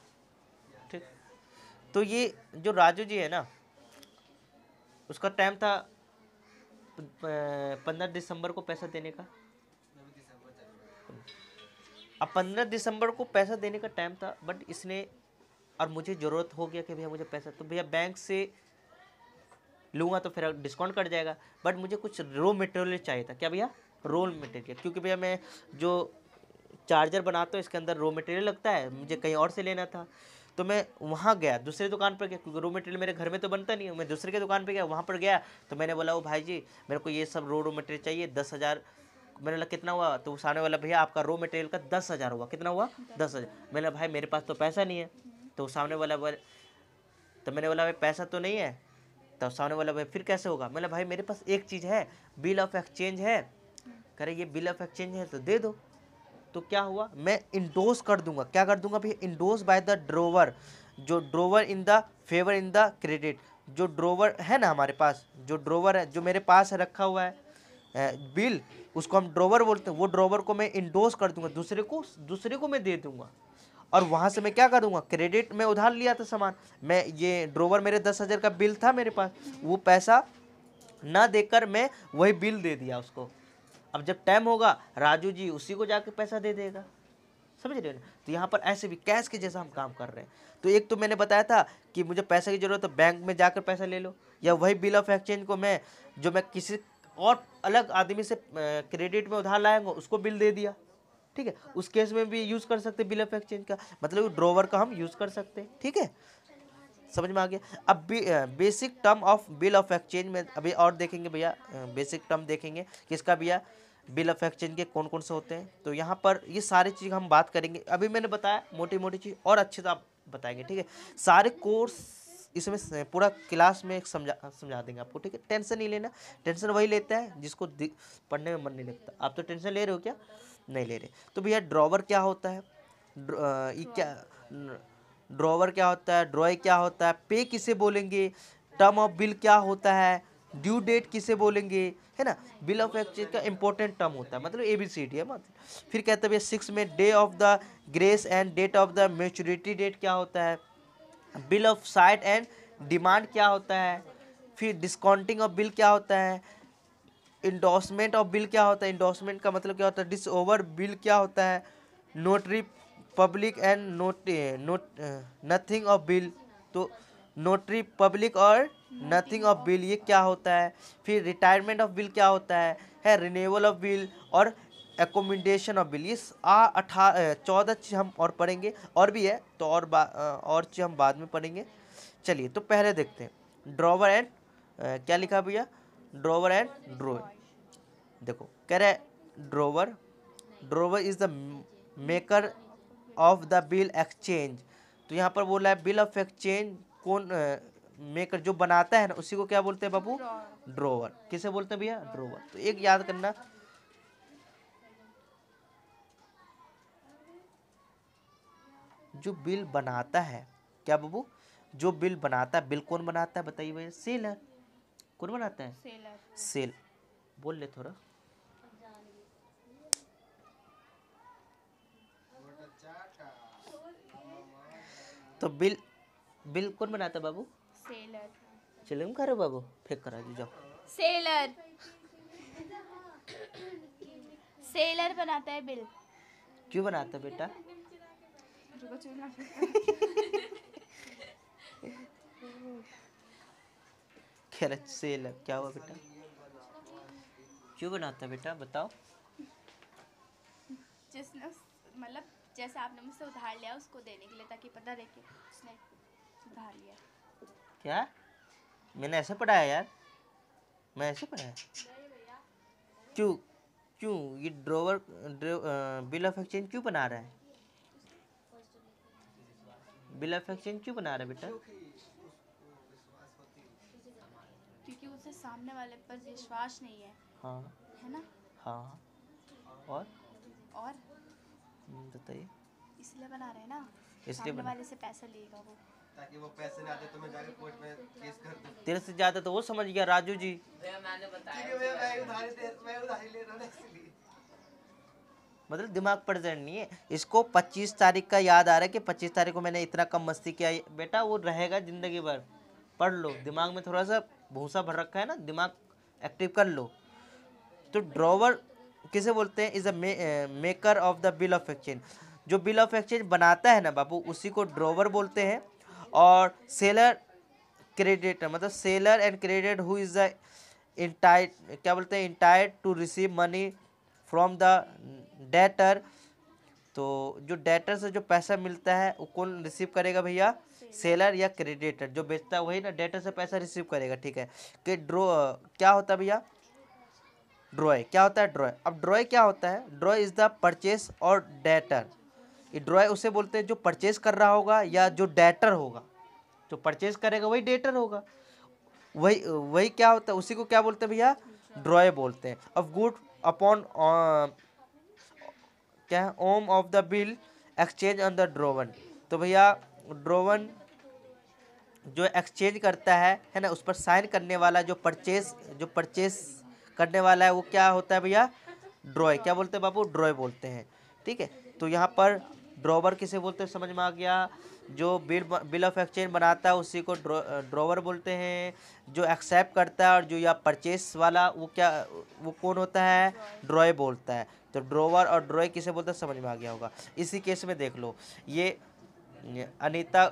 ठीक? तो ये जो राजू जी है ना, उसका टाइम था पंद्रह दिसंबर को पैसा देने का? अब पंद्रह दिसंबर को पैसा देने का टाइम था बट इसने, और मुझे ज़रूरत हो गया कि भैया मुझे पैसा तो भैया बैंक से लूँगा तो फिर डिस्काउंट कट जाएगा। बट मुझे कुछ रो मटेरियल चाहिए था। क्या भैया? रो मटेरियल क्योंकि भैया मैं जो चार्जर बनाता हूँ, इसके अंदर रो मटेरियल लगता है, मुझे कहीं और से लेना था। तो मैं वहाँ गया। दूसरे दुकान पर गया, क्योंकि रो मटेरियल मेरे घर में तो बनता नहीं है। मैं दूसरे के दुकान पर गया, वहाँ पर गया तो मैंने बोला वो भाई जी, मेरे को ये सब रो रो मटेरियल चाहिए, दस हज़ार। मैंने बोला, कितना हुआ? तो सामने वाला भैया, आपका रो मटेरियल का दस हज़ार हुआ। कितना हुआ? दस हज़ार। मैंने भाई, मेरे पास तो पैसा नहीं है। तो सामने वाला बोले तो मैंने बोला, भाई, पैसा तो नहीं है। तो सामने वाला भाई फिर कैसे होगा? मैंने भाई, मेरे पास एक चीज़ है, बिल ऑफ़ एक्सचेंज है। कह रहे, ये बिल ऑफ़ एक्सचेंज है तो दे दो। तो क्या हुआ? मैं इंडोज कर दूँगा। क्या कर दूँगा भैया? इंडोज बाय द ड्रोवर जो drawer in the favour in the credit जो ड्रोवर है ना हमारे पास, जो ड्रोवर है, जो मेरे पास रखा हुआ है बिल, उसको हम ड्रोवर बोलते हैं। वो ड्रोवर को मैं इंडोज कर दूँगा। दूसरे को दूसरे को मैं दे दूँगा। और वहाँ से मैं क्या करूँगा? क्रेडिट में उधार लिया था सामान। मैं, ये ड्रोवर मेरे दस हज़ार का बिल था मेरे पास। वो पैसा ना देकर मैं वही बिल दे दिया उसको। अब जब टाइम होगा, राजू जी उसी को जाके पैसा दे देगा। समझ रहे हो ना? तो यहाँ पर ऐसे भी कैश के जैसा हम काम कर रहे हैं। तो एक तो मैंने बताया था कि मुझे पैसे की ज़रूरत है बैंक में जाकर पैसा ले लो। या वही बिल ऑफ़ एक्सचेंज को मैं, जो मैं किसी और अलग आदमी से क्रेडिट में उधार लाएँगे, उसको बिल दे दिया। ठीक है? उस केस में भी यूज़ कर सकते बिल ऑफ़ एक्सचेंज का। मतलब ड्रोवर का हम यूज़ कर सकते हैं। ठीक है? समझ में आ गया? अब basic term of bill of exchange में अभी और देखेंगे भैया। बेसिक टर्म देखेंगे। किसका भैया? बिल ऑफ़ एक्सचेंज के कौन कौन से होते हैं? तो यहाँ पर ये सारी चीज़ हम बात करेंगे। अभी मैंने बताया मोटी मोटी चीज़ और अच्छे से आप बताएँगे, ठीक है? सारे कोर्स इसमें पूरा क्लास में एक समझा समझा देंगे आपको, ठीक है? टेंशन नहीं लेना। टेंशन वही लेता है जिसको पढ़ने में मन नहीं लगता। आप तो टेंशन ले रहे हो क्या? नहीं ले रहे। तो भैया, ड्रॉवर क्या होता है? ये क्या ड्रॉवर क्या होता है? ड्रॉय क्या होता है? पे किसे बोलेंगे? टर्म ऑफ़ बिल क्या होता है? ड्यू डेट किसे बोलेंगे, है ना? बिल ऑफ़ एक्सचेंज का इंपॉर्टेंट टर्म होता है मतलब ए बी सी डी है मतलब। फिर कहते हैं भैया सिक्स में day of the grace and date of the maturity date क्या होता है? Bill of sight and demand क्या होता है? फिर डिस्काउंटिंग ऑफ़ बिल क्या होता है? इंडोर्समेंट ऑफ़ बिल क्या होता है? इंडोर्समेंट का मतलब क्या होता है? डिस ओवर बिल क्या होता है? Notary public and note note nothing of bill तो नोटरी पब्लिक और नथिंग ऑफ़ बिल ये क्या होता है? फिर रिटायरमेंट ऑफ़ बिल क्या होता है? है रिन्यूअल ऑफ़ बिल और एकोमोडेशन ऑफ़ बिल ये आ अठा चौदह चीज़ हम और पढ़ेंगे। और भी है तो और बा, और चीज़ हम बाद में पढ़ेंगे। चलिए तो पहले देखते हैं। ड्रॉवर एंड क्या लिखा भैया? ड्रॉवर एंड ड्रो देखो कह रहे drawer drawer is the maker of the bill exchange तो यहाँ पर बोला है बिल ऑफ़ एक्सचेंज कौन मेकर जो बनाता है ना उसी को क्या बोलते हैं बाबू ड्रोवर किसे बोलते हैं भैया? ड्रोवर तो एक याद करना। जो बिल बनाता है क्या बाबू जो बिल बनाता है बिल कौन बनाता है बताइए भैया? सेलर कौन बनाता है? सेल बोल ले थोड़ा। तो बिल बिल कौन बनाता है बाबू? सेलर चिलम करो बाबू? फेंक करा दो जाओ। सेलर सेलर बनाता है बिल। क्यों बनाता है बेटा? रुको कह रहा क्या हुआ बेटा? क्यों बनाता है बेटा बताओ। जिसने मतलब जैसे आपने मुझसे उधार लिया उसको देने के लिए ताकि पता रहे कि उसने उधार लिया। क्या? मैंने ऐसे पढ़ाया यार। मैं ऐसे पढ़ाया? क्यों? क्यों? ये ड्रोवर बिल ऑफ़ एक्सचेंज क्यों बना रहा है? बिल ऑफ़ एक्सचेंज क्यों बना रहा है बेटा? क्योंकि उसे सामने वाले पर विश्वास नहीं है। हाँ। है ना? हाँ। और? और? हम्म, बताइए। इसलिए बना रहे हैं ना? इसलिए सामने वाले से पैसा लेगा वो। ताकि वो पैसे ना दे तो मैं जाके कोर्ट में केस कर दूँ। तेरे से ज़्यादा तो वो समझ गया राजू जी। क्योंकि मैं मैं उधारी दे मैं उधारी ले रहा हूँ इसलिए। मतलब दिमाग पड़ जड़ नहीं है। इसको 25 तारीख का याद आ रहा है कि 25 तारीख को मैंने इतना कम मस्ती किया बेटा वो रहेगा ज़िंदगी भर। पढ़ लो दिमाग में थोड़ा सा भूसा भर रखा है ना दिमाग एक्टिव कर लो। तो ड्रॉवर किसे बोलते हैं? Is a maker of the bill of exchange जो बिल ऑफ़ एक्सचेंज बनाता है ना बाबू उसी को ड्रॉवर बोलते हैं। और सेलर क्रेडिटर मतलब seller and credit who is the entitled क्या बोलते हैं entitled to receive money from the debtor तो जो डेटर से जो पैसा मिलता है, वो कौन रिसीव करेगा भैया? सेलर या क्रेडिटर जो बेचता है वही ना डेटर से पैसा रिसीव करेगा, ठीक है? कि ड्रो क्या होता है भैया? ड्रॉय क्या होता है? ड्रॉय अब ड्रॉय क्या होता है? ड्रॉय इज़ द परचेस और डेटर ड्रॉय उसे बोलते हैं जो परचेस कर रहा होगा या जो डेटर होगा। जो परचेस करेगा वही डेटर होगा। वही वही क्या होता है, उसी को क्या बोलते हैं भैया? ड्रॉय बोलते हैं। ऑफ़ गुड अपॉन क्या है? Whom of the bill exchange on the drawn तो भैया ड्रोवन जो एक्सचेंज करता है है ना, उस पर साइन करने वाला जो परचेस जो परचेस करने वाला है, वो क्या होता है भैया? ड्रॉय क्या बोलते हैं बाबू? ड्रॉय बोलते हैं। ठीक है? तो यहाँ पर ड्रॉवर किसे बोलते हैं? समझ में आ गया। जो बिल बिल ऑफ़ एक्सचेंज बनाता है, उसी को ड्रॉवर बोलते हैं। जो एक्सेप्ट करता है और जो या परचेस वाला, वो क्या, वो कौन होता है? ड्रॉय बोलता है। तो ड्रॉवर और ड्रॉय किसे बोलते हैं? समझ में आ गया होगा। इसी केस में देख लो। ये, अनीता,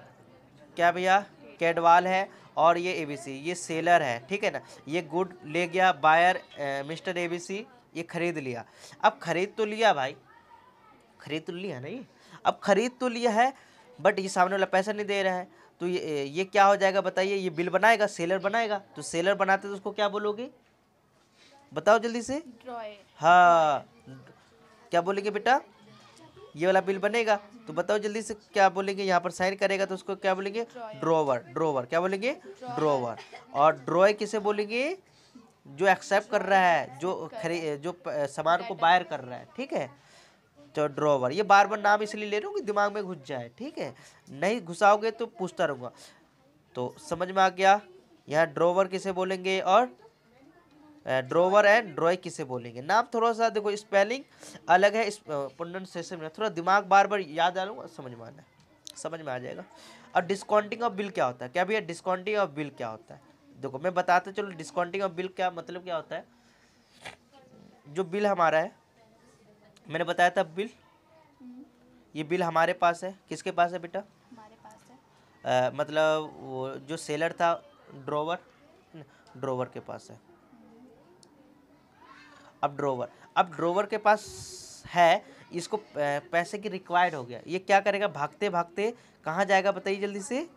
क्या भैया? कैडवाल है और ये एबीसी ये सेलर है, ठीक है ना? ये गुड ले गया, बायर मिस्टर एबीसी ये खरीद लिया। अब खरीद तो लिया भाई। खरीद तो लिया ना ये? अब खरीद तो लिया है बट ये सामने वाला पैसा नहीं दे रहा है। तो ये ये क्या हो जाएगा बताइए? ये बिल बनाएगा सेलर बनाएगा? तो सेलर बनाते तो उसको क्या बोलोगे? बताओ जल्दी से। हाँ। क्या बोलेंगे बेटा? ये वाला बिल बनेगा। तो बताओ जल्दी से क्या बोलेंगे? यहाँ पर साइन करेगा तो उसको क्या बोलेंगे? ड्रोवर ड्रोवर क्या बोलेंगे? ड्रोवर और ड्रॉय किसे बोलेंगे? जो एक्सेप्ट कर रहा है जो खरी जो सामान को बायर कर रहा है ठीक है? तो ड्रॉवर ये बार बार नाम इसलिए ले रहा हूँ कि दिमाग में घुस जाए, ठीक है? नहीं घुसाओगे तो पूछता रहूँगा। तो समझ में आ गया? यहाँ ड्रोवर किसे बोलेंगे और ड्रोवर एंड ड्रॉय किसे बोलेंगे? नाम थोड़ा सा देखो स्पेलिंग अलग है, इस प्रोनाउंसिएशन में। थोड़ा दिमाग बार बार याद आ लूँगा समझ में आना समझ में आ जाएगा? और डिस्काउंटिंग ऑफ़ बिल क्या होता है? क्या भैया डिस्काउंटिंग ऑफ़ बिल क्या होता है? देखो, मैं बताता चलो डिस्काउंटिंग ऑफ़ बिल क्या मतलब क्या होता है? जो बिल हमारा है मैंने बताया था बिल? ये बिल हमारे पास है? किसके पास है बेटा? हमारे पास है। अ, मतलब वो जो सेलर था ड्रोवर? ड्रोवर के पास है। अब ड्रोवर। अब ड्रोवर के पास है इसको पैसे की रिक्वायर्ड हो गया। ये क्या करेगा? भागते भागते कहाँ जाएगा बताइए जल्दी से?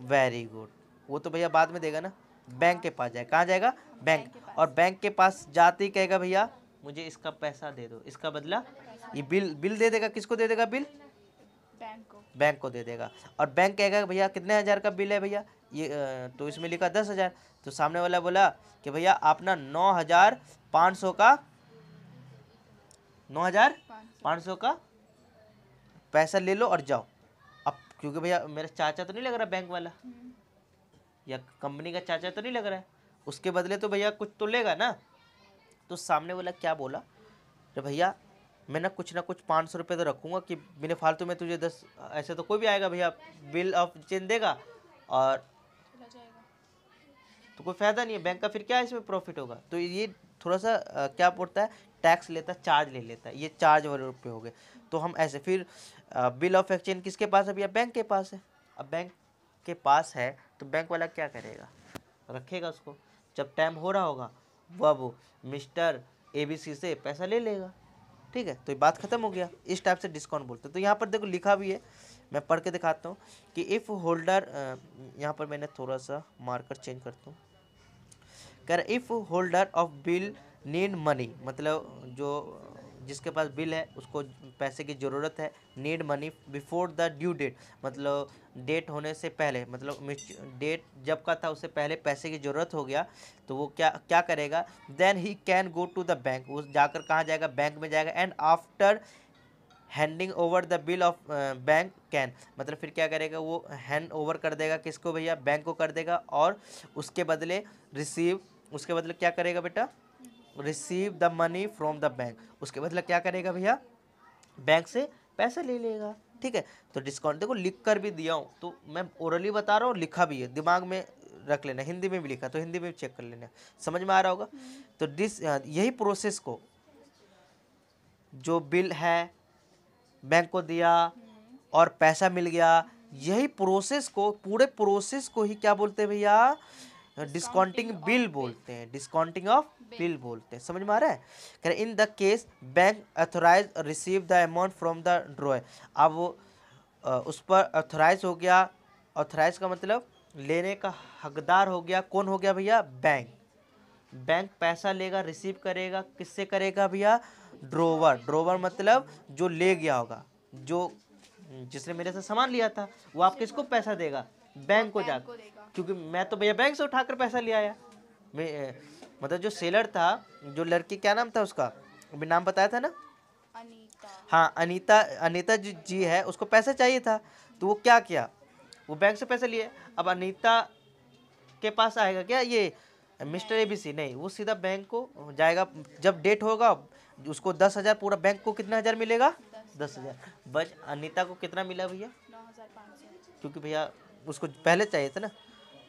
वेरी गुड वो तो भैया बाद में देगा ना। बैंक के पास जाएगा कहाँ जाएगा? बैंक और बैंक के पास जाते ही कहेगा भैया मुझे इसका पैसा दे दो। इसका बदला ये बिल बिल दे देगा किसको दे देगा बिल? बैंक को। बैंक को दे देगा। और बैंक कहेगा भैया कितने हज़ार का बिल है भैया? ये तो इसमें लिखा दस हज़ार। तो सामने वाला बोला कि भैया आप ना नौ हज़ार पाँच सौ का नौ हज़ार पाँच सौ का पैसा ले लो और जाओ। अब क्योंकि भैया मेरा चाचा तो नहीं लग रहा बैंक वाला। हम्म, या कंपनी का चाचा तो नहीं लग रहा है। उसके बदले तो भैया कुछ तो लेगा ना। तो सामने वाला क्या बोला? अरे भैया मैं ना कुछ ना कुछ पाँच सौ रुपये तो रखूँगा कि बिना फालतू में तुझे दस ऐसे तो कोई भी आएगा भैया बिल ऑफ़ चेंज देगा और तो कोई फ़ायदा नहीं है बैंक का फिर क्या इसमें प्रॉफिट होगा? तो ये थोड़ा सा क्या पड़ता है टैक्स लेता है चार्ज ले लेता है ये चार्ज वाले रुपये हो गए। तो हम ऐसे फिर बिल ऑफ़ एक्सचेंज किसके पास है भैया? बैंक के पास है। अब बैंक के पास है तो बैंक वाला क्या करेगा? रखेगा उसको। जब टाइम हो रहा होगा वह मिस्टर ए बी सी से पैसा ले लेगा। ठीक है तो ये बात खत्म हो गया। इस टाइप से डिस्काउंट बोलते हैं। तो यहाँ पर देखो लिखा भी है। मैं पढ़ के दिखाता हूँ कि इफ़ होल्डर यहाँ पर मैंने थोड़ा सा मार्कर चेंज करता हूँ। कह रहा if holder of bill need money मतलब जो जिसके पास बिल है, उसको पैसे की ज़रूरत है need money before the due date मतलब डेट होने से पहले मतलब डेट जब का था, उससे पहले पैसे की ज़रूरत हो गया तो वो क्या क्या करेगा? Then he can go to the bank वो जाकर कहाँ जाएगा? बैंक में जाएगा. And after handing over the bill of bank can मतलब फिर क्या करेगा? वो हैंड ओवर कर देगा किसको भैया? बैंक को कर देगा और उसके बदले रिसीव उसके बदले क्या करेगा बेटा? Receive the money from the bank उसके बदले क्या करेगा भैया? बैंक से पैसा ले लेगा। ठीक है? तो डिस्काउंट देखो लिख कर भी दिया हूँ तो मैं ओरली बता रहा हूँ, लिखा भी है। दिमाग में रख लेना। हिंदी में भी लिखा तो हिंदी में भी चेक कर लेना। समझ में आ रहा होगा? तो डिस यही प्रोसेस को जो बिल है बैंक को दिया और पैसा मिल गया, यही प्रोसेस को, पूरे प्रोसेस को ही क्या बोलते हैं भैया? डिस्काउंटिंग बिल बोलते हैं डिस्काउंटिंग ऑफ़ बिल बोलते हैं। समझ में आ रहा है? कह in the case bank authorise receive the amount from the drawee अब वो उस पर अथोराइज हो गया। अथोराइज का मतलब लेने का हकदार हो गया। कौन हो गया भैया? बैंक बैंक पैसा लेगा रिसीव करेगा किससे करेगा भैया? ड्रोवर ड्रोवर मतलब जो ले गया होगा जो जिसने मेरे से सामान लिया था वो आप किसको पैसा देगा। बैंक को जाकर क्योंकि मैं तो भैया बैंक से उठाकर पैसा ले आया। मैं मतलब जो सेलर था जो लड़की क्या नाम था उसका? अभी नाम बताया था ना? अनीता। हाँ अनीता अनीता जी जी है उसको पैसा चाहिए था तो वो क्या किया? वो बैंक से पैसे लिए। अब अनीता के पास आएगा क्या ये? मिस्टर एबीसी नहीं वो सीधा बैंक को जाएगा। जब डेट होगा उसको दस हज़ार पूरा बैंक को कितना हज़ार मिलेगा? दस हज़ार। बस अनीता को कितना मिला भैया? क्योंकि भैया उसको पहले चाहिए था ना।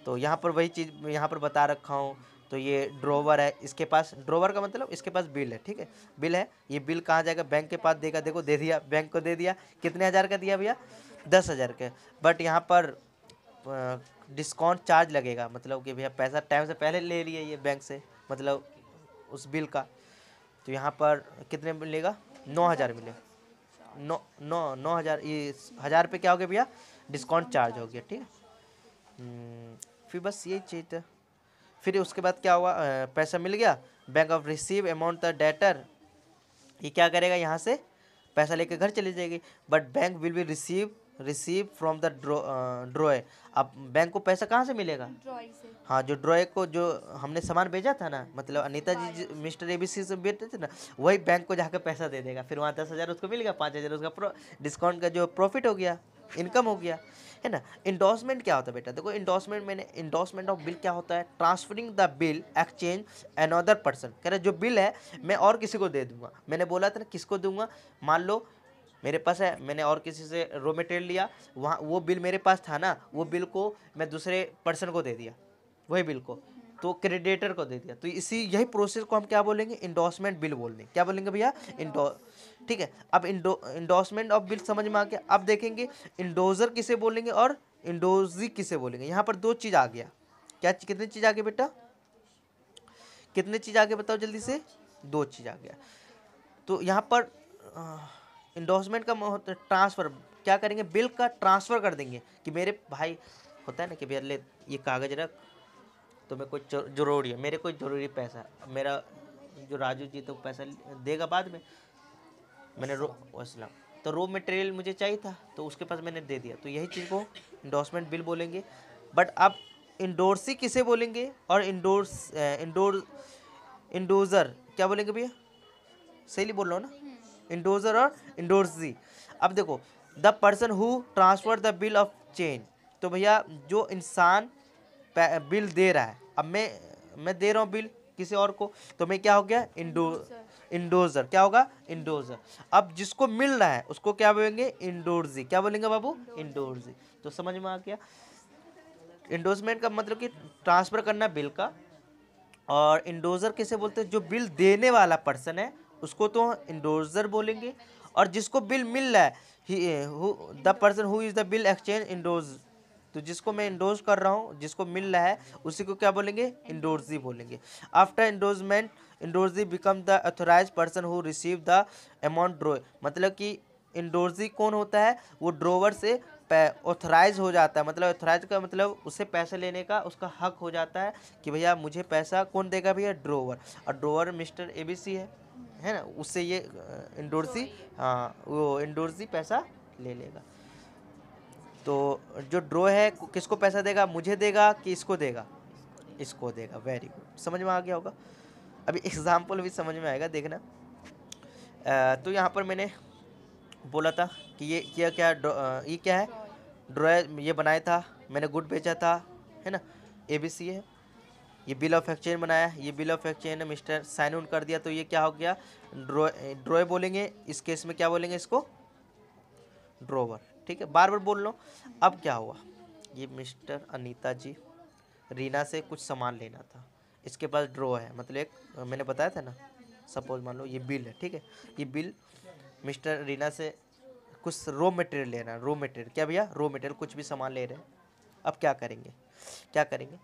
तो यहाँ पर वही चीज़ यहाँ पर बता रखा हूँ। तो ये ड्रोवर है इसके पास ड्रोवर का मतलब इसके पास बिल है ठीक है? बिल है ये बिल कहाँ जाएगा? बैंक के पास देगा देखो दे दिया बैंक को दे दिया। कितने हज़ार का दिया भैया? दस हज़ार के। बट यहाँ पर डिस्काउंट चार्ज लगेगा मतलब कि भैया पैसा टाइम से पहले ले लिए ये बैंक से मतलब उस बिल का। तो यहाँ पर कितने मिलेगा? नौ हज़ार मिलेगा नौ नौ नौ हज़ार ये हज़ार पे क्या हो गया भैया? डिस्काउंट चार्ज हो गया ठीक है? हम्म, फिर बस यही चीज़। था फिर उसके बाद क्या हुआ? पैसा मिल गया। Bank of receive amount the debtor ये क्या करेगा यहाँ से? पैसा लेकर घर चली जाएगी। But bank will be receive receive from the draw drawee अब बैंक को पैसा कहाँ से मिलेगा? से। हाँ जो ड्रॉय को जो हमने सामान भेजा था ना मतलब अनिता जी जी- मिस्टर एबीसी से भेजते थे ना वही बैंक को जाकर पैसा दे देगा। फिर वहाँ दस हज़ार उसको मिल गया पाँच हज़ार उसका डिस्काउंट का जो प्रॉफिट हो गया इनकम हो गया। है ना? इंडोर्समेंट क्या होता है बेटा? देखो इंडोर्समेंट मैंने इंडोर्समेंट ऑफ़ बिल क्या होता है? Transferring the bill exchange another person कह रहे, जो बिल है, मैं और किसी को दे दूँगा. मैंने बोला था ना, किसको दूँगा? मान लो, मेरे पास है, मैंने और किसी से रो मटेरियल लिया, वहाँ, वो बिल मेरे पास था ना, वो बिल को मैं दूसरे पर्सन को दे दिया, वही बिल को। तो क्रेडिटर को दे दिया। तो इसी, यही प्रोसेस को हम क्या बोलेंगे? इंडोर्समेंट बिल बोल देंगे क्या बोलेंगे भैया? इंडो ठीक है? अब इंडो इंडोर्समेंट ऑफ़ बिल समझ में आ गया। अब देखेंगे इंडोजर किसे बोलेंगे और इंडोजी किसे बोलेंगे? यहाँ पर दो चीज़ आ गया। क्या कितनी चीज़ आ गई बेटा? कितने चीज़ आ गए बताओ जल्दी से? दो चीज़ आ गया। तो यहाँ पर इंडोसमेंट का ट्रांसफ़र क्या करेंगे? बिल का ट्रांसफ़र कर देंगे कि मेरे भाई, होता है ना कि भैया ले, ये कागज़ रख तो मैं कोई ज़रूरी है। मेरे कोई ज़रूरी पैसा, मेरा जो राजू जी तो पैसा देगा बाद में। मैंने रो वसलाम तो रो मटेरियल मुझे चाहिए था तो उसके पास मैंने दे दिया। तो यही चीज़ को इंडोर्समेंट बिल बोलेंगे। बट अब इंडोर्सी किसे बोलेंगे? और इंडोर्स इंडोर इंडोज़र क्या बोलेंगे भैया? सही बोल रहा हूँ ना? इंडोज़र और इंडोर्सी अब देखो the person who transfer the bill of change तो भैया जो इंसान बिल दे रहा है अब मैं मैं दे रहा हूँ बिल किसी और को तो मैं क्या हो गया? इंडो इंडोजर। क्या होगा? इंडोजर। अब जिसको मिल रहा है, उसको क्या बोलेंगे? इंडोर्जी। क्या बोलेंगे बाबू? इंडोर्जी। तो समझ में आ गया? इंडोजमेंट का मतलब कि ट्रांसफ़र करना बिल का। और इंडोजर किसे बोलते हैं? जो बिल देने वाला पर्सन है, उसको तो इंडोजर बोलेंगे। और जिसको बिल मिल रहा है the person who is the bill exchange endorse. तो जिसको मैं इंडोज कर रहा हूँ, जिसको मिल रहा है, उसी को क्या बोलेंगे? इंडोर्जी बोलेंगे। After endorsement endorsee become the authorise person who receive the amount draw मतलब कि इंडोर्जी कौन होता है? वो ड्रोवर से ऑथराइज हो जाता है। मतलब ऑथराइज का मतलब उससे पैसे लेने का, उसका हक हो जाता है कि भैया मुझे पैसा कौन देगा भैया? ड्रोवर और ड्रोवर मिस्टर एबीसी है। है ना? उससे ये इंडोर्सी हाँ वो इंडोर्सी पैसा ले लेगा। तो जो ड्रो है, किसको पैसा देगा? मुझे देगा कि इसको देगा? इसको देगा। वेरी गुड समझ में आ गया होगा? अभी एग्ज़ाम्पल भी समझ में आएगा देखना। आ, तो यहाँ पर मैंने बोला था कि ये क्या क्या ये क्या है? ड्रॉ ये बनाया था मैंने गुड बेचा था है ना? ए बी सी है ये बिल ऑफ़ एक्सचेंज बनाया ये bill of exchange mister sign out कर दिया तो ये क्या हो गया? ड्रॉ ड्रॉ बोलेंगे इस केस में क्या बोलेंगे इसको? ड्रोवर ठीक है? बार बार बोल लो। अब क्या हुआ? ये मिस्टर अनीता जी रीना से कुछ सामान लेना था। इसके पास ड्रॉ है। मतलब एक, मैंने बताया था ना? सपोज़ मान लो ये बिल है, ठीक है? ये बिल मिस्टर रीना से कुछ रो मटेरियल लेना रो मटेरियल क्या भैया? रो मटेरियल कुछ भी सामान ले रहे हैं। अब क्या करेंगे? क्या करेंगे?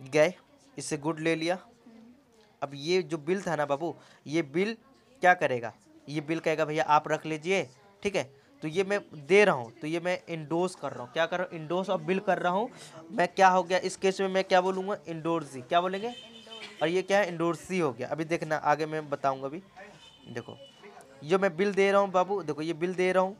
गए, इससे गुड ले लिया। अब ये जो बिल था ना बाबू, ये बिल क्या करेगा? ये बिल कहेगा, भैया आप रख लीजिए, ठीक है? तो ये मैं दे रहा हूँ तो ये मैं इंडोर्स कर रहा हूँ। क्या कर रहा हूँ? इंडोर्स और बिल कर रहा हूँ। मैं क्या हो गया? इस केस में मैं क्या बोलूँगा? इंडोर्सी क्या बोलेंगे? और ये क्या है? इंडोर्सी हो गया। अभी देखना, आगे मैं बताऊँगा अभी। देखो, ये मैं बिल दे रहा हूँ बाबू। देखो, ये बिल दे रहा हूँ।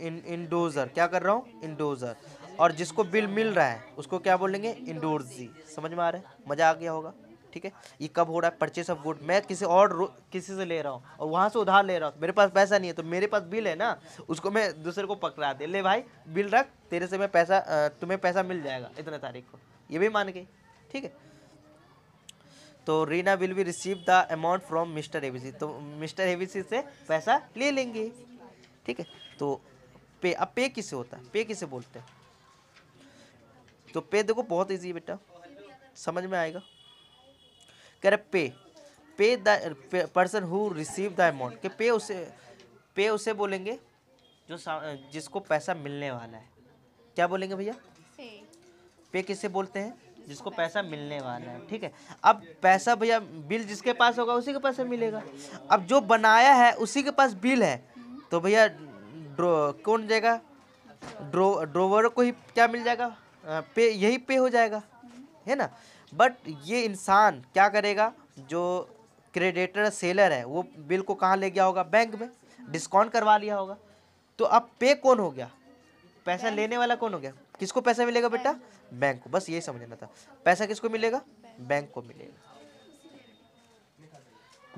इन इंडोजर क्या कर रहा हूँ? इंडोजर और जिसको बिल मिल रहा है, उसको क्या बोलेंगे? इंडोर्जी समझ में आ रहा है? मज़ा आ गया होगा। ठीक है? ये कब हो रहा है? परचेस ऑफ़ गुड मैं किसी और किसी से ले रहा हूँ और वहाँ से उधार ले रहा हूँ। मेरे पास पैसा नहीं है तो मेरे पास बिल है ना? उसको मैं दूसरे को पकड़ा दे। ले भाई बिल रख, तेरे से मैं पैसा तुम्हें पैसा मिल जाएगा इतने तारीख को। ये भी मान गई ठीक है? तो Reena will be receive the amount from mister ABC तो मिस्टर एबीसी से पैसा ले लेंगे, ठीक है? तो पे, अब पे किसे होता है? पे किसे बोलते हैं? तो पे देखो, बहुत इजी है बेटा। समझ में आएगा? कह रहे pay pay the person who receive the amount के पे उसे पे उसे बोलेंगे जो जिसको पैसा मिलने वाला है। क्या बोलेंगे भैया? पे किसे बोलते हैं? जिसको पैसा। मिलने वाला है ठीक है। अब पैसा भैया बिल जिसके पास होगा उसी के पास मिलेगा। अब जो बनाया है उसी के पास बिल है। तो भैया ड्रो कौन जाएगा ड्रो ड्रोवर को ही क्या मिल जाएगा? पे यही पे हो जाएगा है ना? बट ये इंसान क्या करेगा? जो क्रेडिटर सेलर है वो बिल को कहाँ ले गया होगा? बैंक में। डिस्काउंट करवा लिया होगा। तो अब पे कौन हो गया? पैसा लेने वाला कौन हो गया? किसको पैसा मिलेगा बेटा? बैंक को। बस यही समझना था। पैसा किसको मिलेगा? बैंक को मिलेगा।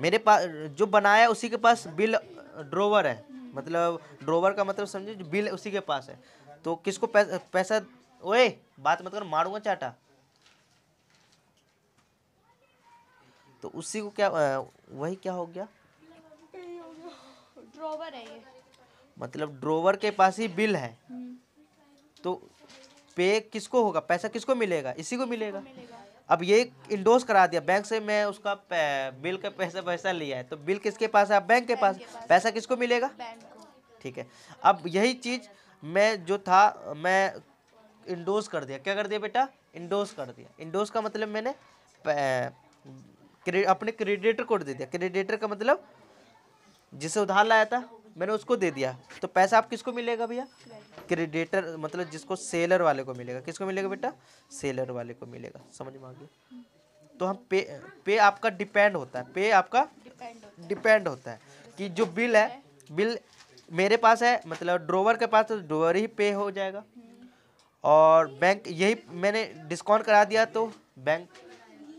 मेरे पास जो बनाया उसी के पास बिल ड्रोवर है। मतलब ड्रोवर का मतलब समझे बिल उसी के पास है। तो किसको पैसा पैसा ओए बात मत कर मारूँगा चाटा। तो उसी को क्या वही क्या हो गया? ड्रोवर है ये। मतलब ड्रोवर के पास ही बिल है। हम्म। तो पे किसको होगा? पैसा किसको मिलेगा? इसी को मिलेगा? अब ये इंडोज करा दिया। बैंक से मैं उसका बिल का पैसा पैसा लिया है। तो बिल किसके पास है? अब बैंक के पास। पैसा। किसको मिलेगा? ठीक है। अब यही चीज़ मैं जो था मैं इंडोज कर दिया। क्या कर दिया बेटा? इंडोज कर दिया। इंडोज का मतलब मैंने अपने क्रेडिटर को दे दिया। क्रेडिटर का मतलब जिसे उधार लाया था, मैंने उसको दे दिया। तो पैसा आप किसको मिलेगा भैया? क्रेडिटर मतलब जिसको सेलर वाले को मिलेगा। किसको मिलेगा बेटा? सेलर वाले को मिलेगा। समझ में आ गया? तो हम पे पे आपका डिपेंड होता है। पे आपका डिपेंड होता है कि जो बिल है बिल मेरे पास है मतलब ड्रोवर के पास तो ड्रोवर ही पे हो जाएगा। और बैंक यही, मैंने डिस्काउंट करा दिया तो बैंक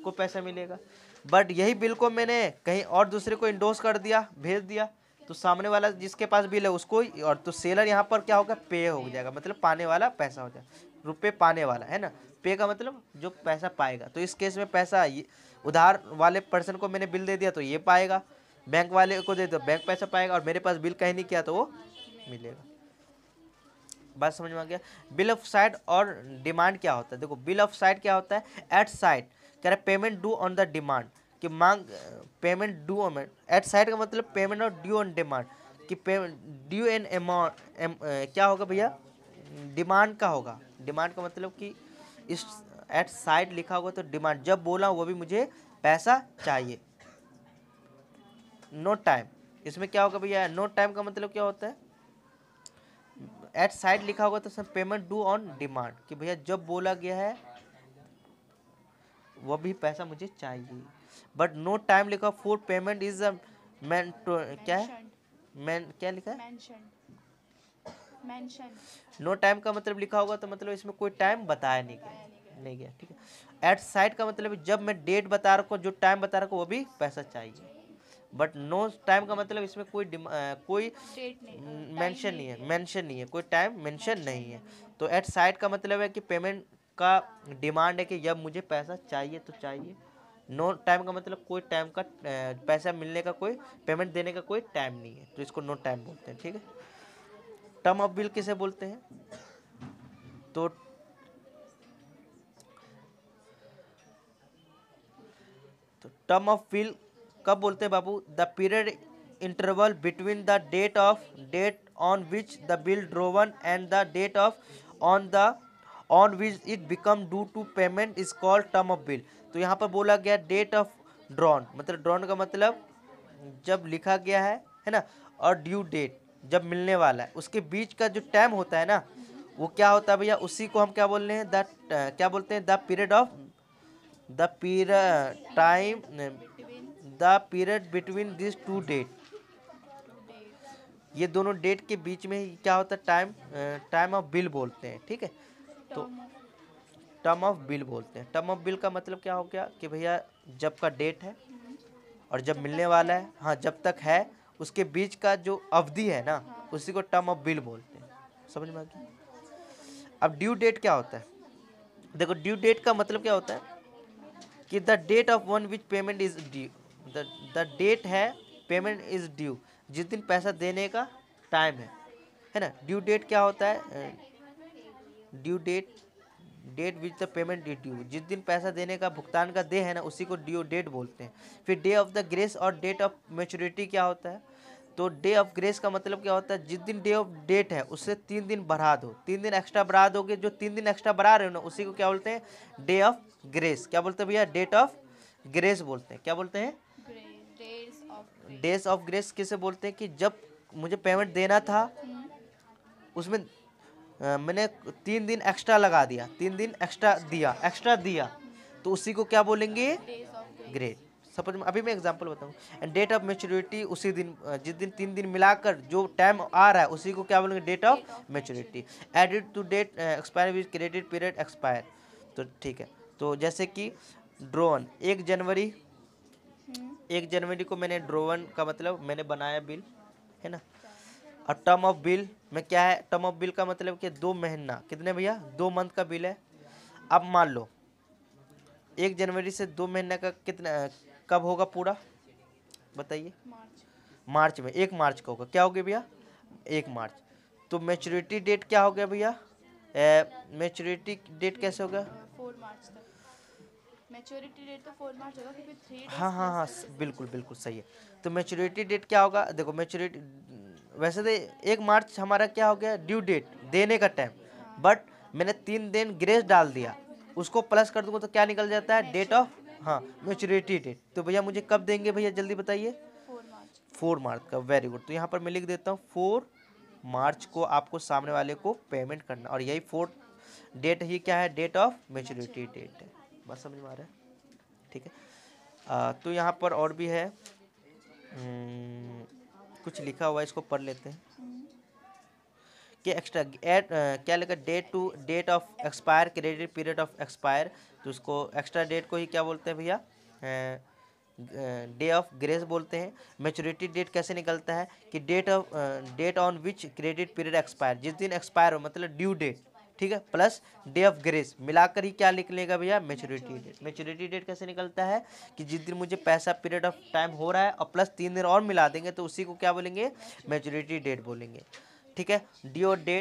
को पैसा मिलेगा। बट यही बिल को मैंने कहीं और दूसरे को इंडोस कर दिया, भेज दिया। तो सामने वाला जिसके पास बिल है उसको और तो सेलर यहाँ पर क्या होगा? पे हो जाएगा। मतलब पाने वाला पैसा हो जाएगा रुपये पाने वाला, है ना? पे का मतलब जो पैसा पाएगा। तो इस केस में पैसा उधार वाले पर्सन को मैंने बिल दे दिया तो ये पाएगा। बैंक वाले को दे दो बैंक पैसा पाएगा और मेरे पास बिल कहीं नहीं किया तो वो मिलेगा। बात समझ में आ गया? बिल ऑफ़ साइड और डिमांड क्या होता है? देखो बिल ऑफ़ साइड क्या होता है? एट साइड कह रहा है payment due on the demand कि मांग payment due on at sight का मतलब पेमेंट और ड्यू ऑन डिमांड कि पेमेंट ड्यू एन अमाउंट क्या होगा भैया? डिमांड का होगा। डिमांड का मतलब कि इस एट साइड लिखा होगा तो डिमांड जब बोला वो भी मुझे पैसा चाहिए। नो टाइम इसमें क्या होगा भैया? नो टाइम का मतलब क्या होता है? एट साइड लिखा होगा तो सब पेमेंट डू ऑन डिमांड कि भैया जब बोला गया है वो भी पैसा मुझे चाहिए। बट नो टाइम लिखा for payment is a man क्या है? मैन क्या लिखा है? नो टाइम का मतलब लिखा होगा तो मतलब इसमें कोई टाइम बताया नहीं गया। नहीं गया ठीक है। एट साइड का मतलब जब मैं डेट बता रहा हूँ जो टाइम बता रहा हूँ वो भी पैसा चाहिए। बट नो टाइम का मतलब इसमें कोई अ, कोई नहीं मेंशन नहीं है मेंशन नहीं है। कोई टाइम मेंशन नहीं है। तो एट साइड का मतलब है कि पेमेंट का डिमांड है कि जब मुझे पैसा चाहिए तो चाहिए। नो टाइम का मतलब कोई टाइम का पैसा मिलने का कोई पेमेंट देने का कोई टाइम नहीं है। तो इसको नो टाइम बोलते हैं, ठीक है? टर्म ऑफ़ बिल किसे बोलते हैं? तो तो टर्म ऑफ़ बिल कब बोलते हैं बाबू? The period interval between the date of date on which the bill drawn and the date of on the on which it become due to payment is called term of bill तो यहाँ पर बोला गया date of drawn मतलब drawn का मतलब जब लिखा गया है है ना? और ड्यू डेट जब मिलने वाला है। उसके बीच का जो टाइम होता है ना, वो क्या होता है भैया? उसी को हम क्या बोल रहे हैं? द क्या बोलते हैं? The period of the period time the period between this two date ये दोनों डेट के बीच में क्या होता है? टाइम टाइम ऑफ़ बिल बोलते हैं, ठीक है? तो टर्म ऑफ़ बिल बोलते हैं। टर्म ऑफ़ बिल का मतलब क्या हो गया कि भैया जब का डेट है और जब मिलने वाला है। हाँ जब तक है उसके बीच का जो अवधि है ना उसी को टर्म ऑफ़ बिल बोलते हैं। समझ में आ गया? अब ड्यू डेट क्या होता है? देखो ड्यू डेट का मतलब क्या होता है कि the date of one which payment is due the date है पेमेंट इज़ ड्यू। जिस दिन पैसा देने का टाइम है है ना? ड्यू डेट क्या होता है? Due date date which the payment the due जिस दिन पैसा देने का, भुगतान का दे है ना, उसी को ड्यू डेट बोलते हैं। फिर डे ऑफ़ द ग्रेस और डेट ऑफ़ मेच्योरिटी क्या होता है? तो डे ऑफ़ ग्रेस का मतलब क्या होता है? जिस दिन डे ऑफ़ डेट है, उससे तीन दिन बढ़ा दो। तीन दिन एक्स्ट्रा बढ़ा दोगे, जो तीन दिन एक्स्ट्रा बढ़ा रहे हो ना, उसी को क्या बोलते हैं? डे ऑफ़ ग्रेस क्या बोलते हैं भैया? डेट ऑफ़ ग्रेस बोलते हैं। क्या बोलते हैं? डेज़ ऑफ़ ग्रेस किसे बोलते हैं कि जब मुझे पेमेंट देना था, उसमें मैंने तीन दिन एक्स्ट्रा लगा दिया, तीन दिन एक्स्ट्रा दिया एक्स्ट्रा दिया। तो उसी को क्या बोलेंगे? ग्रेट सपोज़ अभी मैं एग्जांपल बताऊँ। एंड डेट ऑफ़ मेच्योरिटी उसी दिन जिस दिन तीन दिन मिलाकर जो टाइम आ रहा है, उसी को क्या बोलेंगे? Date of maturity added to date expire with credit period expire तो ठीक है। तो जैसे कि ड्रोन एक जनवरी एक जनवरी को मैंने ड्रोवन का मतलब मैंने बनाया बिल, है ना? और टर्म ऑफ़ बिल में क्या है? टर्म ऑफ़ बिल का मतलब कि दो महीना। कितने भैया? दो मंथ का बिल है। अब मान लो एक जनवरी से दो महीने का कितना कब होगा पूरा? बताइए। मार्च में। एक मार्च का होगा। क्या हो गया भैया? एक मार्च। तो मैच्योरिटी डेट क्या हो गया भैया? मैच्योरिटी डेट कैसे फोर मार्च तक। मैच्योरिटी डेट तो फोर मार्च होगा क्योंकि थ्री हाँ हाँ हाँ। बिल्कुल बिल्कुल सही है। तो मैच्योरिटी डेट क्या होगा? देखो मैच्योरिटी वैसे तो एक मार्च हमारा क्या हो गया ड्यू डेट देने का टाइम बट मैंने तीन दिन ग्रेस डाल दिया. उसको प्लस कर दूँगा तो क्या निकल जाता है? डेट ऑफ़ हाँ मेचोरिटी डेट तो भैया मुझे कब देंगे भैया जल्दी बताइए? फोर मार्च का वेरी गुड तो यहाँ पर मैं लिख देता हूँ फोर मार्च को आपको सामने वाले को पेमेंट करना. और यही फोर डेट ही क्या है? डेट ऑफ़ मेच्योरिटी डेट है बस समझ में आ रहा है? ठीक है। आ, तो यहाँ पर और भी है। हम्म, कुछ लिखा हुआ है, इसको पढ़ लेते हैं। कि एक्स्ट्रा एट क्या लिखा? Date to date of expire credit period of expire तो उसको एक्स्ट्रा डेट को ही क्या बोलते हैं भैया? डे ऑफ़ ग्रेस बोलते हैं। मेचोरिटी डेट कैसे निकलता है? कि date of date on which credit period expire जिस दिन एक्सपायर हो मतलब ड्यू डेट ठीक है? प्लस डे ऑफ़ ग्रेस मिलाकर ही क्या निकलेगा लेगा भैया? मेच्योरिटी डेट मेच्योरिटी डेट कैसे निकलता है? कि जिस दिन मुझे पैसा पीरियड ऑफ़ टाइम हो रहा है और प्लस तीन दिन और मिला देंगे तो उसी को क्या बोलेंगे? मेच्योरिटी डेट बोलेंगे। ठीक है? डी और डेट